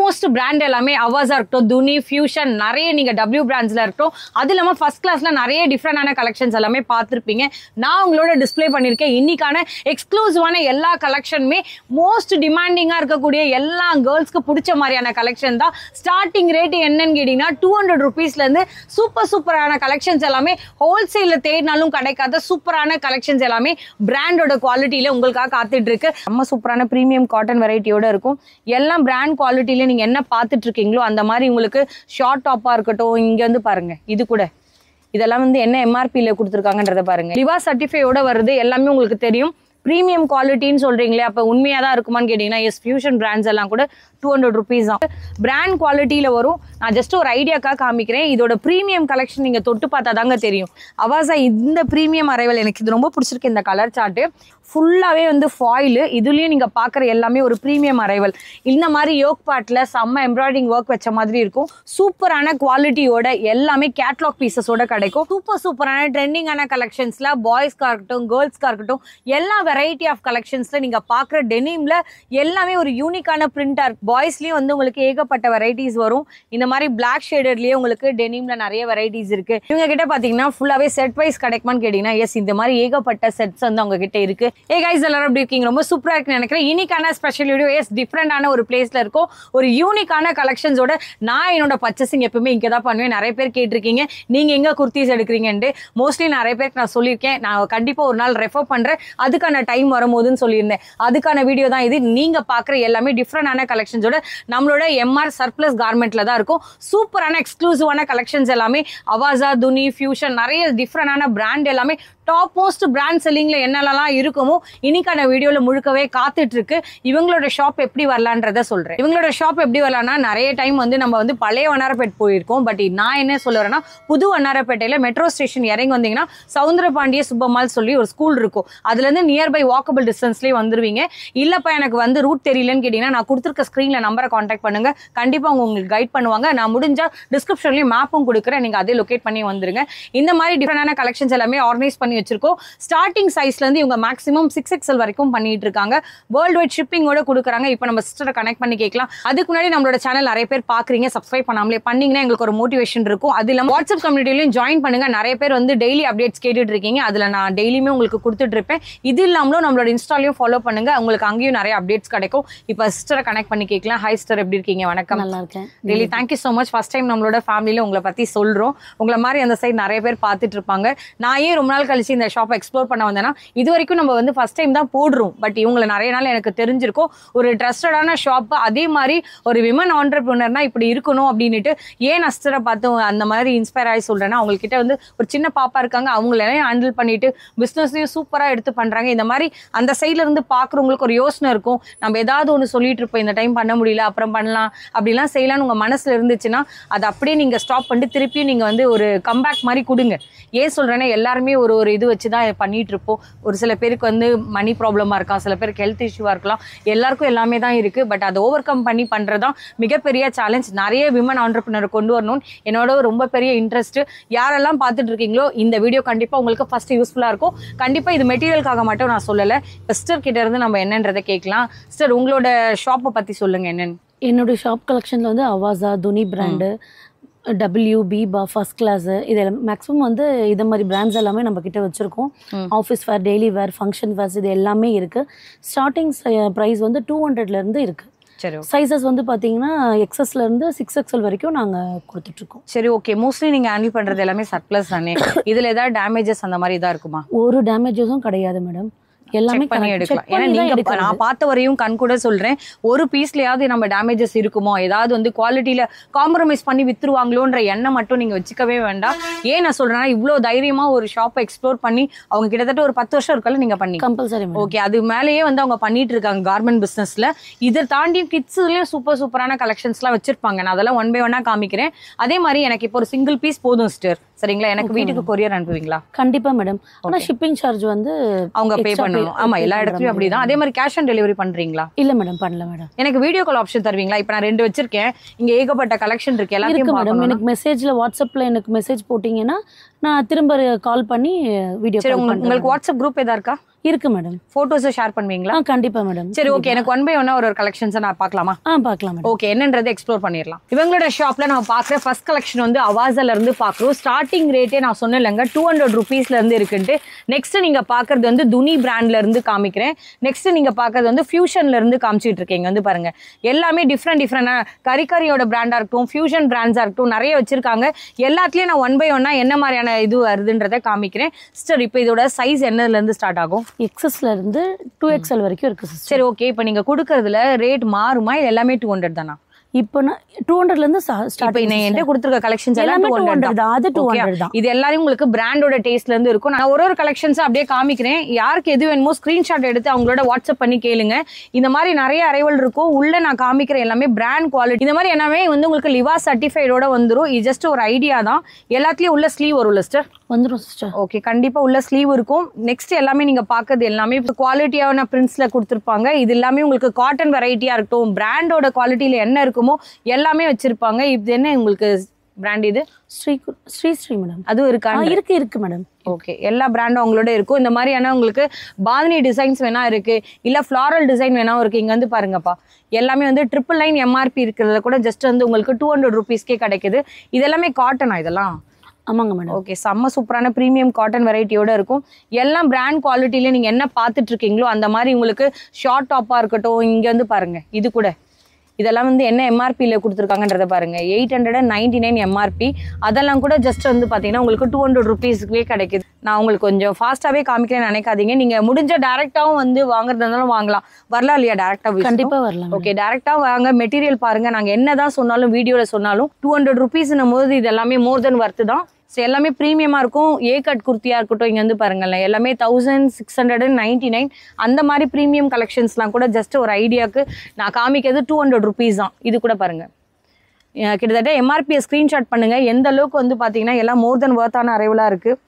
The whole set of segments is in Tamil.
மோஸ்ட் பிராண்ட் எல்லாமே அவாஸாக இருக்கட்டும் துனி ஃபியூஷன் நிறைய நீங்கள் டபிள்யூ பிராண்ட்ஸில் இருக்கட்டும் அது இல்லாமல் ஃபஸ்ட் கிளாஸில் நிறைய டிஃப்ரெண்டான கலெக்ஷன்ஸ் எல்லாமே பார்த்துருப்பீங்க. நான் உங்களோட டிஸ்ப்ளே பண்ணியிருக்கேன். இன்றைக்கான எக்ஸ்க்ளூசிவான எல்லா கலெக்ஷனுமே மோஸ்ட் டிமாண்டிங்காக இருக்கக்கூடிய எல்லா கேர்ள்ஸ்க்கு பிடிச்ச மாதிரியான கலெக்ஷன் தான். ஸ்டார்டிங் ரேட் என்னன்னு கேட்டிங்கன்னா டூ ஹண்ட்ரட் ருபீஸ்லேருந்து சூப்பர் சூப்பரான கலெக்ஷன்ஸ் எல்லாமே ஹோல்சேலில் தேடினாலும் கிடைக்காத சூப்பரான கலெக்ஷன்ஸ் எல்லாமே பிராண்டோட குவாலிட்டியில் உங்களுக்காக காத்துட்டு இருக்கு. நம்ம சூப்பரான ப்ரீமியம் காட்டன் வெரைட்டியோட இருக்கும். எல்லாம் பிராண்ட் குவாலிட்டியில நீங்க என்ன பார்த்துட்டு இருக்கீங்களோ அந்த மாதிரி உங்களுக்கு ஷார்ட் டாப்பா இருக்கட்டும் இங்க வந்து பாருங்க இது கூட. இதெல்லாம் வந்து என்ன எம்ஆர்பியில் கொடுத்துருக்காங்கன்றத பாருங்க. லிவா சர்டிஃபையோட வருது எல்லாமே உங்களுக்கு தெரியும். ப்ரீமியம் குவாலிட்டின்னு சொல்கிறீங்களே அப்போ உண்மையாக தான் இருக்குமான்னு கேட்டிங்கன்னா எஸ் ஃபியூஷன் பிராண்ட்ஸ் எல்லாம் கூட டூ ஹண்ட்ரட் ருபீஸ் தான். பிராண்ட் குவாலிட்டியில் வரும். நான் ஜஸ்ட் ஒரு ஐடியாக்காக காமிக்கிறேன். இதோட ப்ரீமியம் கலெக்ஷன் நீங்கள் தொட்டு பார்த்தா தாங்க தெரியும். அவாசா இந்த ப்ரீமியம் அரைவல் எனக்கு இது ரொம்ப பிடிச்சிருக்கு இந்த கலர் சார்ட்டு ஃபுல்லாகவே வந்து ஃபாயிலு இதுலேயும் நீங்கள் பார்க்குற எல்லாமே ஒரு ப்ரீமியம் அரைவல். இந்த மாதிரி யோக் பாட்டில் செம்ம எம்ப்ராய்டிங் ஒர்க் வச்ச மாதிரி இருக்கும். சூப்பரான குவாலிட்டியோட எல்லாமே கேட்லாக் பீசஸோட கிடைக்கும். சூப்பர் சூப்பரான ட்ரெண்டிங்கான கலெக்ஷன்ஸில் பாய்ஸ்க்காக இருக்கட்டும் கேர்ள்ஸ்க்காக இருக்கட்டும் எல்லா வெரைட்டி ஆஃப் கலெக்ஷன்ஸில் நீங்கள் பார்க்குற டெனிமில் எல்லாமே ஒரு யூனிக்கான பிரிண்டர் பாய்ஸ்லேயும் வந்து உங்களுக்கு ஏகப்பட்ட வெரைட்டிஸ் வரும். இந்த மாதிரி பிளாக் ஷேடட்லேயே உங்களுக்கு டெனிமில் நிறைய வெரைட்டிஸ் இருக்குது இவங்க கிட்ட பார்த்தீங்கன்னா ஃபுல்லாகவே செட் வைஸ் கிடைக்குமான்னு கேட்டிங்கன்னா எஸ் இந்த மாதிரி ஏகப்பட்ட செட்ஸ் வந்து அவங்க கிட்ட இருக்குது ஏ கைஸ் எல்லாரும் எப்படி இருக்கீங்க? ரொம்ப சூப்பராக இருக்குன்னு நினைக்கிறேன். இனிக்கான ஸ்பெஷல் வீடியோ எஸ் டிஃப்ரெண்டான ஒரு பிளேஸில் இருக்கும். ஒரு யூனிக்கான கலெக்ஷன்ஸோட நான் என்னோட பர்ச்சேசிங் எப்பவுமே இங்கே தான் பண்ணுவேன். நிறைய பேர் கேட்டிருக்கீங்க. நீங்கள் எங்கே குர்த்திஸ் எடுக்கிறீங்கன்ட்டு. மோஸ்ட்லி நிறைய பேருக்கு நான் சொல்லியிருக்கேன். நான் கண்டிப்பாக ஒரு நாள் ரெஃபர் பண்ணுறேன் அதுக்கான டைம் வரும்போதுன்னு சொல்லியிருந்தேன். அதுக்கான வீடியோ தான் இது. நீங்கள் பார்க்குற எல்லாமே டிஃப்ரெண்டான கலெக்ஷன்ஸோட நம்மளோட எம்ஆர் சர்ப்ளஸ் கார்மெண்ட்டில் தான் இருக்கும். சூப்பரான எக்ஸ்க்ளூசிவான கலெக்ஷன்ஸ் எல்லாமே அவாசா துனி ஃபியூஷன் நிறைய டிஃப்ரெண்டான பிராண்ட் எல்லாமே டாப் மோஸ்ட் பிராண்ட் செல்லிங்கில் என்னென்னலாம் இருக்குமோ இன்னைக்கான வீடியோவில் முழுக்கவே காத்துட்ருக்கு. இவங்களோட ஷாப் எப்படி வரலான்றத சொல்கிறேன் இவங்களோட ஷாப் எப்படி வரலான்னா நிறைய டைம் வந்து நம்ம வந்து பழைய வண்ணாரப்பேட் போயிருக்கோம். பட் நான் என்ன சொல்லுறேன்னா புது வண்ணாரப்பேட்டையில் மெட்ரோ ஸ்டேஷன் இறங்கி வந்தீங்கன்னா சவுந்தரபாண்டிய சுப்பம்மாள் சொல்லி ஒரு ஸ்கூல் இருக்கும். அதுலேருந்து நியர்பை வாக்கபிள் டிஸ்டன்ஸ்லேயே வந்துருவீங்க. இல்லைப்பா எனக்கு வந்து ரூட் தெரியலன்னு கேட்டிங்கன்னா நான் கொடுத்துருக்க ஸ்க்ரீனில் நம்பரை காண்டாக்ட் பண்ணுங்கள் கண்டிப்பாக அவங்க உங்களுக்கு கைட் பண்ணுவாங்க. நான் முடிஞ்சால் டிஸ்கிரிப்ஷன்லேயும் மேப்பும் கொடுக்குறேன். நீங்கள் அதே லொக்கேட் பண்ணி வந்துருங்க. இந்த மாதிரி டிஃப்ரெண்டான கலெக்ஷன்ஸ் எல்லாமே ஆர்கனைஸ் பண்ணி வச்சிருக்கோம். ஸ்டார்டிங் சைஸ்லேருந்து இவங்க மேக்ஸிமம் சிக்ஸ் எக்ஸல் வரைக்கும் பண்ணிட்டு இருக்காங்க. வேர்ல்டு வைட் ஷிப்பிங்கோட கொடுக்குறாங்க. இப்போ நம்ம சிஸ்டரை கனெக்ட் பண்ணி கேட்கலாம். அதுக்கு முன்னாடி நம்மளோட சேனல் நிறைய பேர் பார்க்குறீங்க சப்ஸ்கிரைப் பண்ணாமலே பண்ணீங்கன்னா எங்களுக்கு ஒரு மோட்டிவேஷன் இருக்கும். அது இல்லாமல் வாட்ஸ்அப் கம்யூனிட்டிலையும் ஜாயின் பண்ணுங்க. நிறைய பேர் வந்து டெய்லி அப்டேட்ஸ் கேட்டுட்டு இருக்கீங்க. அதில் நான் டெய்லியுமே உங்களுக்கு கொடுத்துட்டு இருப்பேன். இது இல்லாமலும் நம்மளோட இன்ஸ்டாலையும் ஃபாலோ பண்ணுங்க. உங்களுக்கு அங்கேயும் நிறைய அப்டேட்ஸ் கிடைக்கும். இப்போ சிஸ்டரை கனெக்ட் பண்ணி கேட்கலாம். ஹை சிஸ்டர் எப்படி இருக்கீங்க? வணக்கம். நல்லா இருக்கேன். Really thank you so much first time நம்மளோட ஃபேமிலியில் உங்களை பற்றி சொல்கிறோம் உங்களை மாதிரி அந்த சைடு நிறைய பேர் பார்த்துட்டு இருப்பாங்க. நான் ஏன் ரொம்ப நாள் கழிச்சு இந்த ஷாப்பை எக்ஸ்ப்ளோர் பண்ண வந்தேன்னா இது வரைக்கும் நம்ம வந்து ஃபஸ்ட் டைம் தான் போடுறோம். பட் இவங்களை நிறைய நாள் எனக்கு தெரிஞ்சிருக்கும். ஒரு ட்ரஸ்டடான ஷாப் அதே மாதிரி ஒரு விமன் ஆண்டர்பிரினர்னா இப்படி இருக்கணும் அப்படின்னுட்டு ஏன் நஸ்டரை பார்த்து அந்த மாதிரி இன்ஸ்பயர் ஆகி சொல்கிறேன்னா அவங்கக்கிட்ட வந்து ஒரு சின்ன பாப்பா இருக்காங்க. அவங்களையும் ஹேண்டில் பண்ணிட்டு பிஸ்னஸையும் சூப்பராக எடுத்து பண்ணுறாங்க இந்த மாதிரி அந்த சைடில் இருந்து பார்க்குறவங்களுக்கு ஒரு யோசனை இருக்கும். நம்ம ஏதாவது ஒன்று சொல்லிட்டு இருப்போம். இந்த டைம் பண்ண முடியல அப்புறம் பண்ணலாம். அப்படிலாம் செய்யலாம்னு உங்கள் மனசில் இருந்துச்சுன்னா அதை அப்படியே நீங்கள் ஸ்டாப் பண்ணிட்டு திருப்பியும் நீங்கள் வந்து ஒரு கம்பேக் மாதிரி கொடுங்க. ஏன் சொல்கிறேன்னா எல்லாருமே ஒரு ஒரு இது வச்சு தான் பண்ணிட்டு இருப்போம் ஒரு சில பேருக்கு வந்து மணி ப்ராப்ளமாக இருக்கலாம் சில பேருக்கு ஹெல்த் இஷ்யூவாக இருக்கலாம். எல்லாருக்கும் எல்லாமே தான் இருக்குது பட் அதை ஓவர் கம் பண்ணி பண்ணுறது தான் மிகப்பெரிய சேலஞ்ச் நிறைய விமன் ஆண்டர்பிரினர் கொண்டு வரணும்னு என்னோட ரொம்ப பெரிய இன்ட்ரெஸ்ட் யாரெல்லாம் பார்த்துட்டு இருக்கீங்களோ இந்த வீடியோ கண்டிப்பாக உங்களுக்கு ஃபர்ஸ்ட் யூஸ்ஃபுல்லாக இருக்கும். கண்டிப்பாக இது மெட்டீரியலுக்காக மட்டும் நான் சொல்லலை. சிஸ்டர் கிட்ட இருந்து நம்ம என்னன்றதை கேட்கலாம். சிஸ்டர் உங்களோட ஷாப்பை பற்றி சொல்லுங்க என்னன்னு. என்னுடைய ஷாப் கலெக்ஷனில் வந்து Avaasa துனி brand W Biba first class இது மேக்ஸிமம் வந்து இது மாதிரி பிராண்ட்ஸ் எல்லாமே நம்ம கிட்ட வச்சுருக்கோம். Office wear daily wear function wears இது எல்லாமே இருக்குது ஸ்டார்டிங் ப்ரைஸ் வந்து டூ ஹண்ட்ரட்லேருந்து இருக்குது சரி. சைஸஸ் வந்து பார்த்தீங்கன்னா எக்ஸஸ்லேருந்து சிக்ஸ் எக்ஸல் வரைக்கும் நாங்கள் கொடுத்துட்ருக்கோம் சரி ஓகே மோஸ்ட்லி நீங்க ஹேண்டில் பண்றது எல்லாமே சர்ப்ளஸ் தானே? இதுல ஏதாவது டேமேஜஸ் அந்த மாதிரி இதா இருக்குமா? ஒரு டேமேஜஸும் கிடையாது மேடம் எல்லாமே பண்ணி. எடுக்கலாம். ஏன்னா நீங்க. நான் பார்த்த வரையும் கண் கூட சொல்றேன். ஒரு பீஸ்லயாவது நம்ம டேமேஜஸ் இருக்குமோ ஏதாவது வந்து குவாலிட்டியில காம்ப்ரமைஸ் பண்ணி வித்துருவாங்களோன்ற எண்ணம் மட்டும் நீங்க வச்சுக்கவே வேண்டாம். ஏன் நான் சொல்றேன்னா இவ்வளவு தைரியமா ஒரு ஷாப்பை எக்ஸ்ப்ளோர் பண்ணி அவங்க கிட்டத்தட்ட ஒரு பத்து வருஷம் இருக்கல நீங்க பண்ணி. கம்பல்சரி ஓகே அது மேலேயே வந்து அவங்க பண்ணிட்டு இருக்காங்க கார்மெண்ட் பிசினஸ்ல இதை தாண்டி கிட்ஸ்லயும் சூப்பர் சூப்பரான கலெக்ஷன்ஸ்லாம் வச்சிருப்பாங்க. நான் அதெல்லாம் ஒன் பை ஒன்னா காமிக்கிறேன். அதே மாதிரி எனக்கு இப்போ ஒரு சிங்கிள் பீஸ் போதும் சிஸ்டர் சரிங்களா? எனக்கு வீட்டுக்கு கொரியர் அனுப்புவீங்களா? கண்டிப்பா மேடம் ஆனா ஷிப்பிங் சார்ஜ் வந்து அவங்க பே பண்ணணும். ஆமா எல்லா இடத்துலயும் அப்படிதான். அதே மாதிரி கேஷ் ஆன் டெலிவரி பண்றீங்களா? இல்ல மேடம் பண்ணல மேடம் எனக்கு வீடியோ கால் ஆப்ஷன் தருவீங்களா? இப்போ நான் ரெண்டு வச்சிருக்கேன். இங்க ஏகப்பட்ட கலெக்ஷன் இருக்கு. எல்லாத்தையும் மேடம் எனக்கு மெசேஜ்ல வாட்ஸ்அப்ல எனக்கு மெசேஜ் போட்டீங்கன்னா நான் திரும்ப கால் பண்ணி வீடியோ சரி உங்களுக்கு வாட்ஸ்அப் குரூப் ஏதா இருக்கா? இருக்கு மேடம் ஃபோட்டோஸை ஷேர் பண்ணுவீங்களா? கண்டிப்பா மேடம் சரி ஓகே எனக்கு ஒன் பை ஒன்னா ஒரு ஒரு கலெக்ஷன்ஸை நான் பார்க்கலாமா? ஆ பார்க்கலாம் ஓகே என்னன்றதை எக்ஸ்ப்ளோர் பண்ணிடலாம். இவங்களோட ஷாப்ல நம்ம பார்க்குற ஃபர்ஸ்ட் கலெக்ஷன் வந்து அவாசால இருந்து பார்க்குறோம். ஸ்டார்டிங் ரேட்டே நான் சொன்னேன் இல்லைங்க டூ ஹண்ட்ரட் ருபீஸ்ல இருந்து இருக்குன்ட்டு. நெக்ஸ்ட் நீங்க பார்க்கறது வந்து துனி பிராண்ட்ல இருந்து காமிக்கிறேன். நெக்ஸ்ட் நீங்க பார்க்கறது வந்து ஃபியூஷன்ல இருந்து காமிச்சிட்டு இருக்கீங்க வந்து பாருங்க. எல்லாமே டிஃப்ரெண்ட் டிஃப்ரெண்டா கரிக்கரியோட பிராண்டா இருக்கட்டும் ஃபியூஷன் பிராண்ட்ஸா இருக்கட்டும் நிறைய வச்சிருக்காங்க. எல்லாத்துலயும் நான் ஒன் பை ஒன்னா என்ன மாதிரியான இது வருதுன்றதை காமிக்கிறேன். சிஸ்டர் இப்போ இதோட சைஸ் என்னதுல இருந்து ஸ்டார்ட் ஆகும்? எக்ஸஸ்ல இருந்து டூ எக்ஸ்எல் வரைக்கும் இருக்கு சிஸ்டர் சரி ஓகே இப்போ நீங்க கொடுக்கறதுல ரேட் மாறுமா? இது எல்லாமே டூ ஹண்ட்ரட் தானா? இப்போ நான் டூ ஹண்ட்ரட்ல இருந்து இப்போ ஸ்டார்ட் நான் என்கிட்ட கொடுத்துருக்க கலெக்ஷன்ஸ் எல்லாம் டூ ஹண்ட்ரட் தான். அது டூ. ஹண்ட்ரட் தான். இது எல்லாரும் உங்களுக்கு பிராண்டோட டேஸ்ட்ல இருந்து இருக்கும். நான் ஒரு ஒரு கலெக்ஷன்ஸ் அப்படியே காமிக்கிறேன். யாருக்கு எது வேணுமோ ஸ்கிரீன்ஷாட் எடுத்து அவங்களோட வாட்ஸ்அப் பண்ணி கேளுங்க. இந்த மாதிரி நிறைய அரைவல் இருக்கும். உள்ள நான் காமிக்கிற எல்லாமே பிராண்ட் குவாலிட்டி இந்த மாதிரி எல்லாமே வந்து உங்களுக்கு லிவா சர்டிஃபைடோட வந்துரும். இது ஜஸ்ட் ஒரு ஐடியா தான். எல்லாத்துலயும் உள்ள ஸ்லீவ் வரும் சிஸ்டர் வந்துரும் சிஸ்டர் ஓகே கண்டிப்பா உள்ள ஸ்லீவ் இருக்கும். நெக்ஸ்ட் எல்லாமே நீங்க பார்க்கறது எல்லாமே குவாலிட்டியான பிரிண்ட்ஸ்ல கொடுத்துருப்பாங்க. இது எல்லாமே உங்களுக்கு காட்டன் வெரைட்டியா இருக்கட்டும் பிராண்டோட குவாலிட்டியில என்ன இருக்குமோ எல்லாமே வச்சிருப்பாங்க. இது என்ன உங்களுக்கு பிராண்ட் இது? ஸ்ரீ ஸ்ரீ ஸ்ரீ மேடம் அதுவும் இருக்கா? இருக்கு இருக்கு மேடம் ஓகே எல்லா பிராண்டும் உங்களோட இருக்கும். இந்த மாதிரியான உங்களுக்கு பாதினி டிசைன்ஸ் வேணா இருக்கு. இல்ல ஃப்ளாரல் டிசைன் வேணா இருக்கு. இங்க வந்து பாருங்கப்பா. எல்லாமே வந்து ட்ரிபிள் லைன் எம்ஆர்பி இருக்கிறதுல கூட ஜஸ்ட் வந்து உங்களுக்கு டூ ஹண்ட்ரட் ருபீஸ்க்கே கிடைக்குது. இது எல்லாமே காட்டனா இதெல்லாம்? ஆமாங்க மேடம் ஓகே செம்ம சூப்பரான ப்ரீமியம் காட்டன் வெரைட்டியோட இருக்கும். எல்லாம் பிராண்ட் குவாலிட்டியில நீங்க என்ன பார்த்துட்டு இருக்கீங்களோ அந்த மாதிரி உங்களுக்கு ஷார்ட் டாப்பா இருக்கட்டும் இங்க வந்து பாருங்க இது கூட. இதெல்லாம் வந்து என்ன எம்ஆர்பியில் கொடுத்துருக்காங்கன்றத பாருங்க. Eight hundred and ninety nine MRP அதெல்லாம் கூட ஜஸ்ட் வந்து பார்த்தீங்கன்னா உங்களுக்கு டூ ஹண்ட்ரட் ருபீஸ்க்குவே கிடைக்குது. நான் உங்களுக்கு கொஞ்சம் ஃபாஸ்ட்டாகவே காமிக்கிறேன்னு நினைக்காதீங்க. நீங்கள் முடிஞ்ச டேரெக்டாகவும் வந்து வாங்குறதா இருந்தாலும் வாங்கலாம். வரலாம் இல்லையா டேரெக்டாக கண்டிப்பா வரலாம். ஓகே டேரெக்டாக வாங்க மெட்டீரியல் பாருங்க. நாங்கள் என்னதான் சொன்னாலும் வீடியோவில் சொன்னாலும் டூ ஹண்ட்ரட் ருபீஸ்னும் போது இது எல்லாமே மோர் தென் ஒர்த்து தான் ஸோ எல்லாமே ப்ரீமியமாக இருக்கும். ஏ கட் குர்த்தியாக இருக்கட்டும் இங்கே வந்து பாருங்களேன். எல்லாமே thousand six hundred and ninety nine அந்த மாதிரி ப்ரீமியம் கலெக்ஷன்ஸ்லாம் கூட ஜஸ்ட் ஒரு ஐடியாவுக்கு நான் காமிக்கிறது டூ ஹண்ட்ரட் ருபீஸ் தான். இது கூட பாருங்கள் கிட்டத்தட்ட எம்ஆர்பியை ஸ்க்ரீன்ஷாட் பண்ணுங்கள் எந்த அளவுக்கு வந்து பார்த்தீங்கன்னா எல்லாம் மோர் தென் ஒர்த்தான அரைவலாக இருக்குது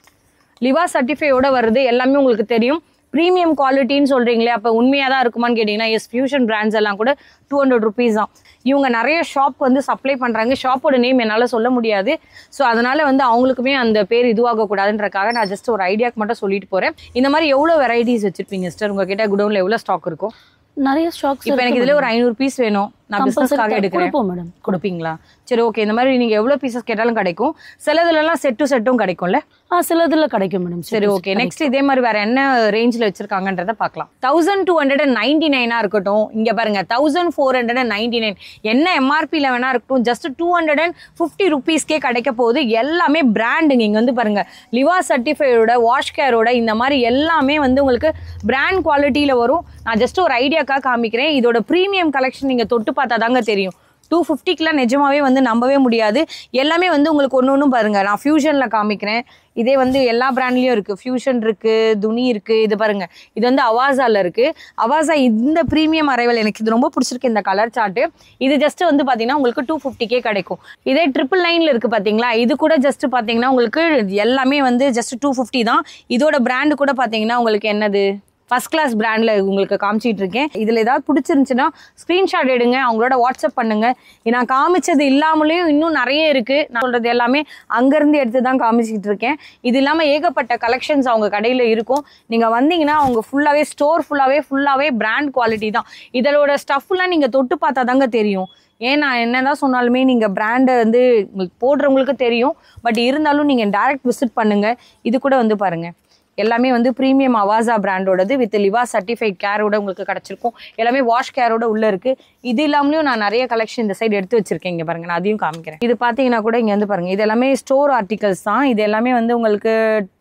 லிவா சர்டிஃபையோட வருது. எல்லாமே உங்களுக்கு தெரியும். ப்ரீமியம் குவாலிட்டின்னு சொல்கிறீங்களே அப்போ உண்மையாக தான் இருக்குமான்னு கேட்டிங்கன்னா எஸ் ஃபியூஷன் பிராண்ட்ஸ் எல்லாம் கூட டூ ஹண்ட்ரட் ருபீஸ் தான். இவங்க நிறைய ஷாப் வந்து சப்ளை பண்ணுறாங்க ஷாப்போட நேம் என்னால் சொல்ல முடியாது. ஸோ அதனால் வந்து அவங்களுக்குமே அந்த பேர் இதுவாகக்கூடாதுன்றக்காக நான் ஜஸ்ட் ஒரு ஐடியாக்கு மட்டும் சொல்லிட்டு போகிறேன் இந்த மாதிரி எவ்வளோ வெரைட்டிஸ் வச்சுருப்பீங்க சிஸ்டர் உங்ககிட்ட குடோனில் எவ்வளோ ஸ்டாக் இருக்கும் நிறைய ஸ்டாக்ஸ் இப்போ எனக்கு இதில் ஒரு ஐநூறு பீஸ் வேணும். நான் பிஸ்னஸ்க்காக எடுக்கிறேன். மேடம் கொடுப்பீங்களா? சரி ஓகே இந்த மாதிரி நீங்கள் எவ்வளோ பீசஸ் கேட்டாலும் கிடைக்கும். சிலதுலலாம் செட் டு செட்டும் கிடைக்கும்ல? ஆ சிலதுல கிடைக்கும் மேடம் சரி ஓகே நெக்ஸ்ட் இதே மாதிரி வேற என்ன ரேஞ்சில் வச்சிருக்காங்கன்றத பார்க்கலாம். Thousand two hundred and ninety நைனாக இருக்கட்டும். இங்கே பாருங்க thousand four hundred and ninety nine என்ன எம்ஆர்பியில் வேணா இருக்கட்டும். Just two hundred and fifty ருபீஸ்க்கே கிடைக்க போகுது. எல்லாமே பிராண்டுங்க இங்கே வந்து பாருங்க லிவா சர்டிஃபைடோட வாஷ் கேரோட இந்த மாதிரி எல்லாமே வந்து உங்களுக்கு பிராண்ட் குவாலிட்டியில் வரும். நான் ஜஸ்ட் ஒரு ஐடியாக்காக காமிக்கிறேன். இதோட ப்ரீமியம் கலெக்ஷன் நீங்கள் தொட்டு பார்த்தா தாங்க தெரியும் டூ ஃபிஃப்டிக்கெலாம் நிஜமாவே வந்து நம்பவே முடியாது. எல்லாமே வந்து உங்களுக்கு ஒன்று ஒன்றும் பாருங்கள் நான் ஃபியூஷனில் காமிக்கிறேன். இதே வந்து எல்லா பிராண்ட்லேயும் இருக்குது ஃபியூஷன் இருக்குது துணி இருக்குது இது பாருங்கள் இது வந்து அவாசாவில் இருக்குது அவாசா இந்த ப்ரீமியம் அரைவல் எனக்கு இது ரொம்ப பிடிச்சிருக்கு இந்த கலர் சார்ட்டு இது ஜஸ்ட் வந்து பார்த்தீங்கன்னா உங்களுக்கு டூ ஃபிஃப்டிக்கே கிடைக்கும். இதே ட்ரிபிள் லைனில் இருக்குது பார்த்தீங்களா இது கூட ஜஸ்ட் பார்த்தீங்கன்னா உங்களுக்கு எல்லாமே வந்து ஜஸ்ட் டூ ஃபிஃப்டி தான். இதோட பிராண்டு கூட பார்த்தீங்கன்னா உங்களுக்கு என்னது? ஃபர்ஸ்ட் கிளாஸ் பிராண்டில் உங்களுக்கு காமிச்சிட்டு இருக்கேன் இதில் ஏதாவது பிடிச்சிருந்துச்சுன்னா ஸ்க்ரீன்ஷாட் எடுங்க அவங்களோட வாட்ஸ்அப் பண்ணுங்க. நான் காமிச்சது இல்லாமலேயும் இன்னும் நிறைய இருக்குது நான் சொல்கிறது எல்லாமே அங்கேருந்து எடுத்து தான் காமிச்சிக்கிட்டு இருக்கேன் இது இல்லாமல் ஏகப்பட்ட கலெக்ஷன்ஸ் அவங்க கடையில் இருக்கும். நீங்கள் வந்தீங்கன்னா அவங்க ஃபுல்லாகவே ஸ்டோர் ஃபுல்லாகவே ஃபுல்லாகவே பிராண்ட் குவாலிட்டி தான். இதோட ஸ்டஃப்லாம் நீங்கள் தொட்டு பார்த்தா தாங்க தெரியும். ஏன் நான் என்னதான் சொன்னாலுமே நீங்கள் பிராண்டை வந்து உங்களுக்கு போடுறவங்களுக்கு தெரியும். பட் இருந்தாலும் நீங்கள் டேரெக்ட் விசிட் பண்ணுங்கள் இது கூட வந்து பாருங்கள் எல்லாமே வந்து ப்ரீமியம் அவாசா பிராண்டோடது வித் லிவா சர்டிஃபைட் கேரோட உங்களுக்கு கிடச்சிருக்கும். எல்லாமே வாஷ் கேரோட உள்ளே இருக்குது இது இல்லாமலையும் நான் நிறைய கலெக்ஷன் இந்த சைடு எடுத்து வச்சிருக்கேன் இங்கே பாருங்கள் நான் அதையும் காமிக்கிறேன். இது பார்த்தீங்கன்னா கூட இங்கே வந்து பாருங்கள் இது எல்லாமே ஸ்டோர் ஆர்டிகல்ஸ் தான். இது எல்லாமே வந்து உங்களுக்கு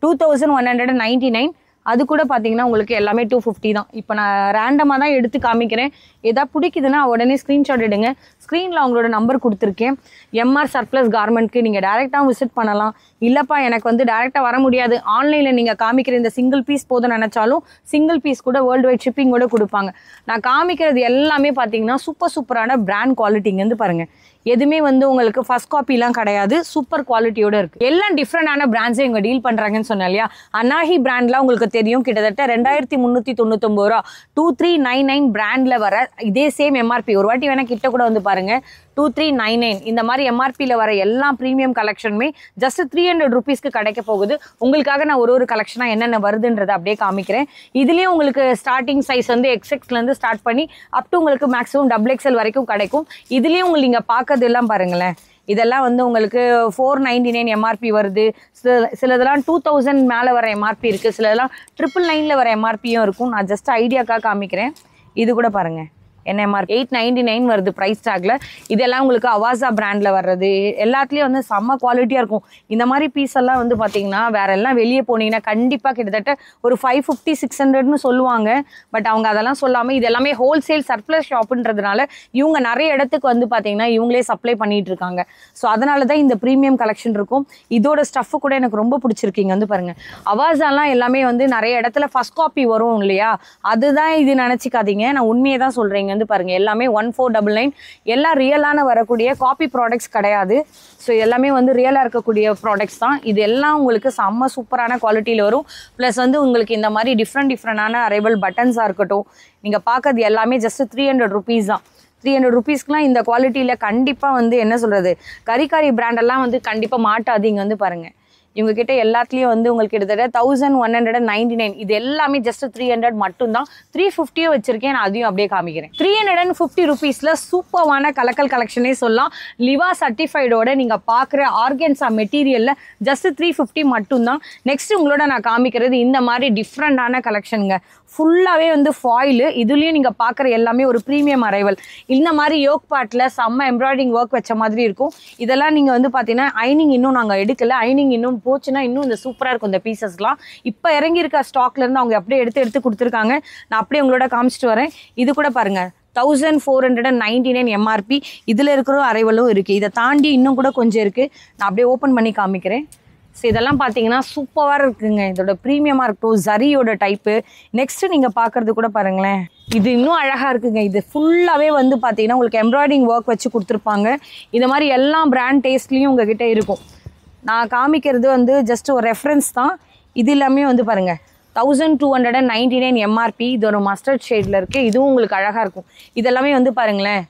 two thousand one hundred ninety nine அது கூட பார்த்தீங்கன்னா உங்களுக்கு எல்லாமே டூ ஃபிஃப்டி தான். இப்போ நான் ரேண்டமாக தான் எடுத்து காமிக்கிறேன். எதாவது பிடிக்குதுன்னா உடனே ஸ்க்ரீன்ஷாட் எடுங்க. ஸ்க்ரீனில் அவங்களோட நம்பர் கொடுத்துருக்கேன். எம்ஆர் சர்ப்ளஸ் கார்மெண்ட்க்கு நீங்கள் டேரெக்டாக விசிட் பண்ணலாம். இல்லைப்பா எனக்கு வந்து டேரெக்டாக வர முடியாது. ஆன்லைனில் நீங்கள் காமிக்கிற இந்த சிங்கிள் பீஸ் போதும் நினச்சாலும் சிங்கிள் பீஸ் கூட வேர்ல்டு வைட் ஷிப்பிங் கூட கொடுப்பாங்க. நான் காமிக்கிறது எல்லாமே பார்த்தீங்கன்னா சூப்பர் சூப்பரான பிராண்ட் குவாலிட்டிங்க வந்து பாருங்கள் எதுவுமே வந்து உங்களுக்கு ஃபர்ஸ்ட் காப்பிலாம் கிடையாது. சூப்பர் குவாலிட்டியோட இருக்கு. எல்லாம் டிஃப்ரெண்டான பிராண்ட்ஸே இவங்க டீல் பண்ணுறாங்கன்னு சொன்னேன் இல்லையா? அனாஹி பிராண்ட்லாம் உங்களுக்கு தெரியும். கிட்டத்தட்ட ரெண்டாயிரத்தி முந்நூற்றி தொண்ணூத்தொம்பது ரூபா. டூ த்ரீ நைன் நைன் பிராண்டில் வர இதே சேம் எம்ஆர்பி ஒரு வாட்டி வேணால் கிட்ட கூட வந்து பாருங்கள் டூ த்ரீ நைன் நைன் இந்த மாதிரி எம்ஆர்பியில் வர எல்லா ப்ரீமியம் கலெக்ஷனுமே ஜஸ்ட் த்ரீ ஹண்ட்ரட் ருபீஸ்க்கு கிடைக்க போகுது. உங்களுக்காக நான் ஒரு ஒரு கலெக்ஷனாக என்னென்ன வருதுன்றதை அப்படியே காமிக்கிறேன். இதுலேயும் உங்களுக்கு ஸ்டார்டிங் சைஸ் வந்து எக்ஸ்எக்ஸ்லேருந்து ஸ்டார்ட் பண்ணி அப் டு உங்களுக்கு மேக்ஸிமம் டபுள் எக்ஸ்எல் வரைக்கும் கிடைக்கும். இதுலேயும் உங்களுக்கு நீங்கள் பார்க்கறது எல்லாம் பாருங்களேன். இதெல்லாம் வந்து உங்களுக்கு ஃபோர் நைன்டி நைன் எம்ஆர்பி வருது. சில சிலதெல்லாம் டூ தௌசண்ட் மேலே வர எம்ஆர்பி இருக்குது சிலதெல்லாம் ட்ரிபிள் நைனில் வர எம்ஆர்பியும் இருக்கும். நான் ஜஸ்ட் ஐடியாக்காக காமிக்கிறேன். இது கூட பாருங்கள் என்எம்ஆர் எயிட் நைன்டி நைன் வருது ப்ரைஸ் டேக்கில் இதெல்லாம் உங்களுக்கு அவாசா பிராண்டில் வர்றது எல்லாத்துலேயும் வந்து செம்ம குவாலிட்டியாக இருக்கும். இந்த மாதிரி பீஸ் எல்லாம் வந்து பார்த்தீங்கன்னா வேற எல்லாம் வெளியே போனீங்கன்னா கண்டிப்பாக கிட்டத்தட்ட ஒரு ஃபைவ் ஃபிஃப்டி சிக்ஸ் ஹண்ட்ரட்னு சொல்லுவாங்க. பட் அவங்க அதெல்லாம் சொல்லாமல் இது எல்லாமே ஹோல்சேல் சர்ப்ளஸ் ஷாப்புன்றதுனால இவங்க நிறைய இடத்துக்கு வந்து பார்த்தீங்கன்னா இவங்களே சப்ளை பண்ணிட்டு இருக்காங்க. ஸோ அதனால தான் இந்த ப்ரீமியம் கலெக்ஷன் இருக்கும். இதோட ஸ்டஃப் கூட எனக்கு ரொம்ப பிடிச்சிருக்கீங்க வந்து பாருங்க. அவாசாலாம் எல்லாமே வந்து நிறைய இடத்துல ஃபர்ஸ்ட் காப்பி வரும் இல்லையா? அதுதான் இது நினச்சிக்காதீங்க. நான் உண்மையை தான் சொல்கிறேங்க வந்து பாருங்க எல்லாமே ஒன் ஃபோர் டபுள் நைன் எல்லாம் ரியலான வரக்கூடிய காப்பி ப்ராடக்ட்ஸ் கிடையாது. ஸோ எல்லாமே வந்து ரியலாக இருக்கக்கூடிய ப்ராடக்ட்ஸ் தான். இது எல்லாம் உங்களுக்கு செம்ம சூப்பரான குவாலிட்டியில் வரும். ப்ளஸ் வந்து உங்களுக்கு இந்த மாதிரி டிஃப்ரெண்ட் டிஃப்ரெண்டான அரைபிள் பட்டன்ஸாக இருக்கட்டும். நீங்கள் பார்க்கறது எல்லாமே ஜஸ்ட் த்ரீ ஹண்ட்ரட் ருபீஸ் தான். த்ரீ ஹண்ட்ரட் ருபீஸ்க்குலாம் இந்த குவாலிட்டியில் கண்டிப்பாக வந்து என்ன சொல்கிறது கறிக்காரி பிராண்டெல்லாம் வந்து கண்டிப்பாக மாட்டாதீங்க வந்து பாருங்கள் இவங்க கிட்ட எல்லாத்துலேயும் வந்து உங்களுக்கு கிட்டத்தட்ட thousand one hundred and ninety nine இது எல்லாமே ஜஸ்ட் த்ரீ ஹண்ட்ரட் மட்டும்தான். த்ரீ ஃபிஃப்டியும் வச்சிருக்கேன். நான் அதையும் அப்படியே காமிக்கிறேன். த்ரீ ஹண்ட்ரட் அண்ட் ஃபிஃப்டி ருபீஸில் சூப்பரான கலக்கல் கலெக்ஷனே சொல்லலாம். லிவா சர்டிஃபைடோட நீங்கள் பார்க்குற ஆர்கன்ஸா மெட்டீரியலில் ஜஸ்ட் த்ரீ ஃபிஃப்டி மட்டும்தான். நெக்ஸ்ட் உங்களோட நான் காமிக்கிறது இந்த மாதிரி டிஃப்ரெண்டான கலெக்ஷனுங்க ஃபுல்லாகவே வந்து ஃபாயிலு இதுலேயும் நீங்கள் பார்க்குற எல்லாமே ஒரு ப்ரீமியம் அரைவல் இந்த மாதிரி யோக் பாட்டில் செம்ம எம்ப்ராய்டிங் ஒர்க் வச்ச மாதிரி இருக்கும். இதெல்லாம் நீங்கள் வந்து பார்த்தீங்கன்னா ஐனிங் இன்னும் நாங்கள் எடுக்கல. ஐனிங் இன்னும் போச்சுன்னா இன்னும் இந்த சூப்பராக இருக்கும் இந்த பீசஸ்லாம். இப்போ இறங்கியிருக்க ஸ்டாக்லேருந்து அவங்க அப்படியே எடுத்து எடுத்து கொடுத்துருக்காங்க. நான் அப்படியே உங்களோட காமிச்சிட்டு வரேன். இது கூட பாருங்கள் thousand four hundred and ninety nine MRP இதில் இருக்கிற அரைவலும் இருக்குது இதை தாண்டி இன்னும் கூட கொஞ்சம் இருக்குது நான் அப்படியே ஓப்பன் பண்ணி காமிக்கிறேன். ஸோ இதெல்லாம் பார்த்தீங்கன்னா சூப்பராக இருக்குங்க. இதோட ப்ரீமியமாக இருக்கட்டும் ஜரியோட டைப்பு நெக்ஸ்ட்டு நீங்கள் பார்க்குறது கூட பாருங்களேன். இது இன்னும் அழகாக இருக்குங்க. இது ஃபுல்லாகவே வந்து பார்த்தீங்கன்னா உங்களுக்கு எம்ப்ராய்டிங் ஒர்க் வச்சு கொடுத்துருப்பாங்க. இந்த மாதிரி எல்லா பிராண்ட் டேஸ்ட்லேயும் உங்ககிட்ட இருக்கும். நான் காமிக்கிறது வந்து ஜஸ்ட் ஒரு ரெஃபரன்ஸ் தான். இது எல்லாமே வந்து பாருங்கள் thousand two hundred and ninety nine MRP இது ஒரு மஸ்டர்ட் ஷேடில் இருக்குது இதுவும் உங்களுக்கு அழகாக இருக்கும். இதெல்லாமே வந்து பாருங்களேன்.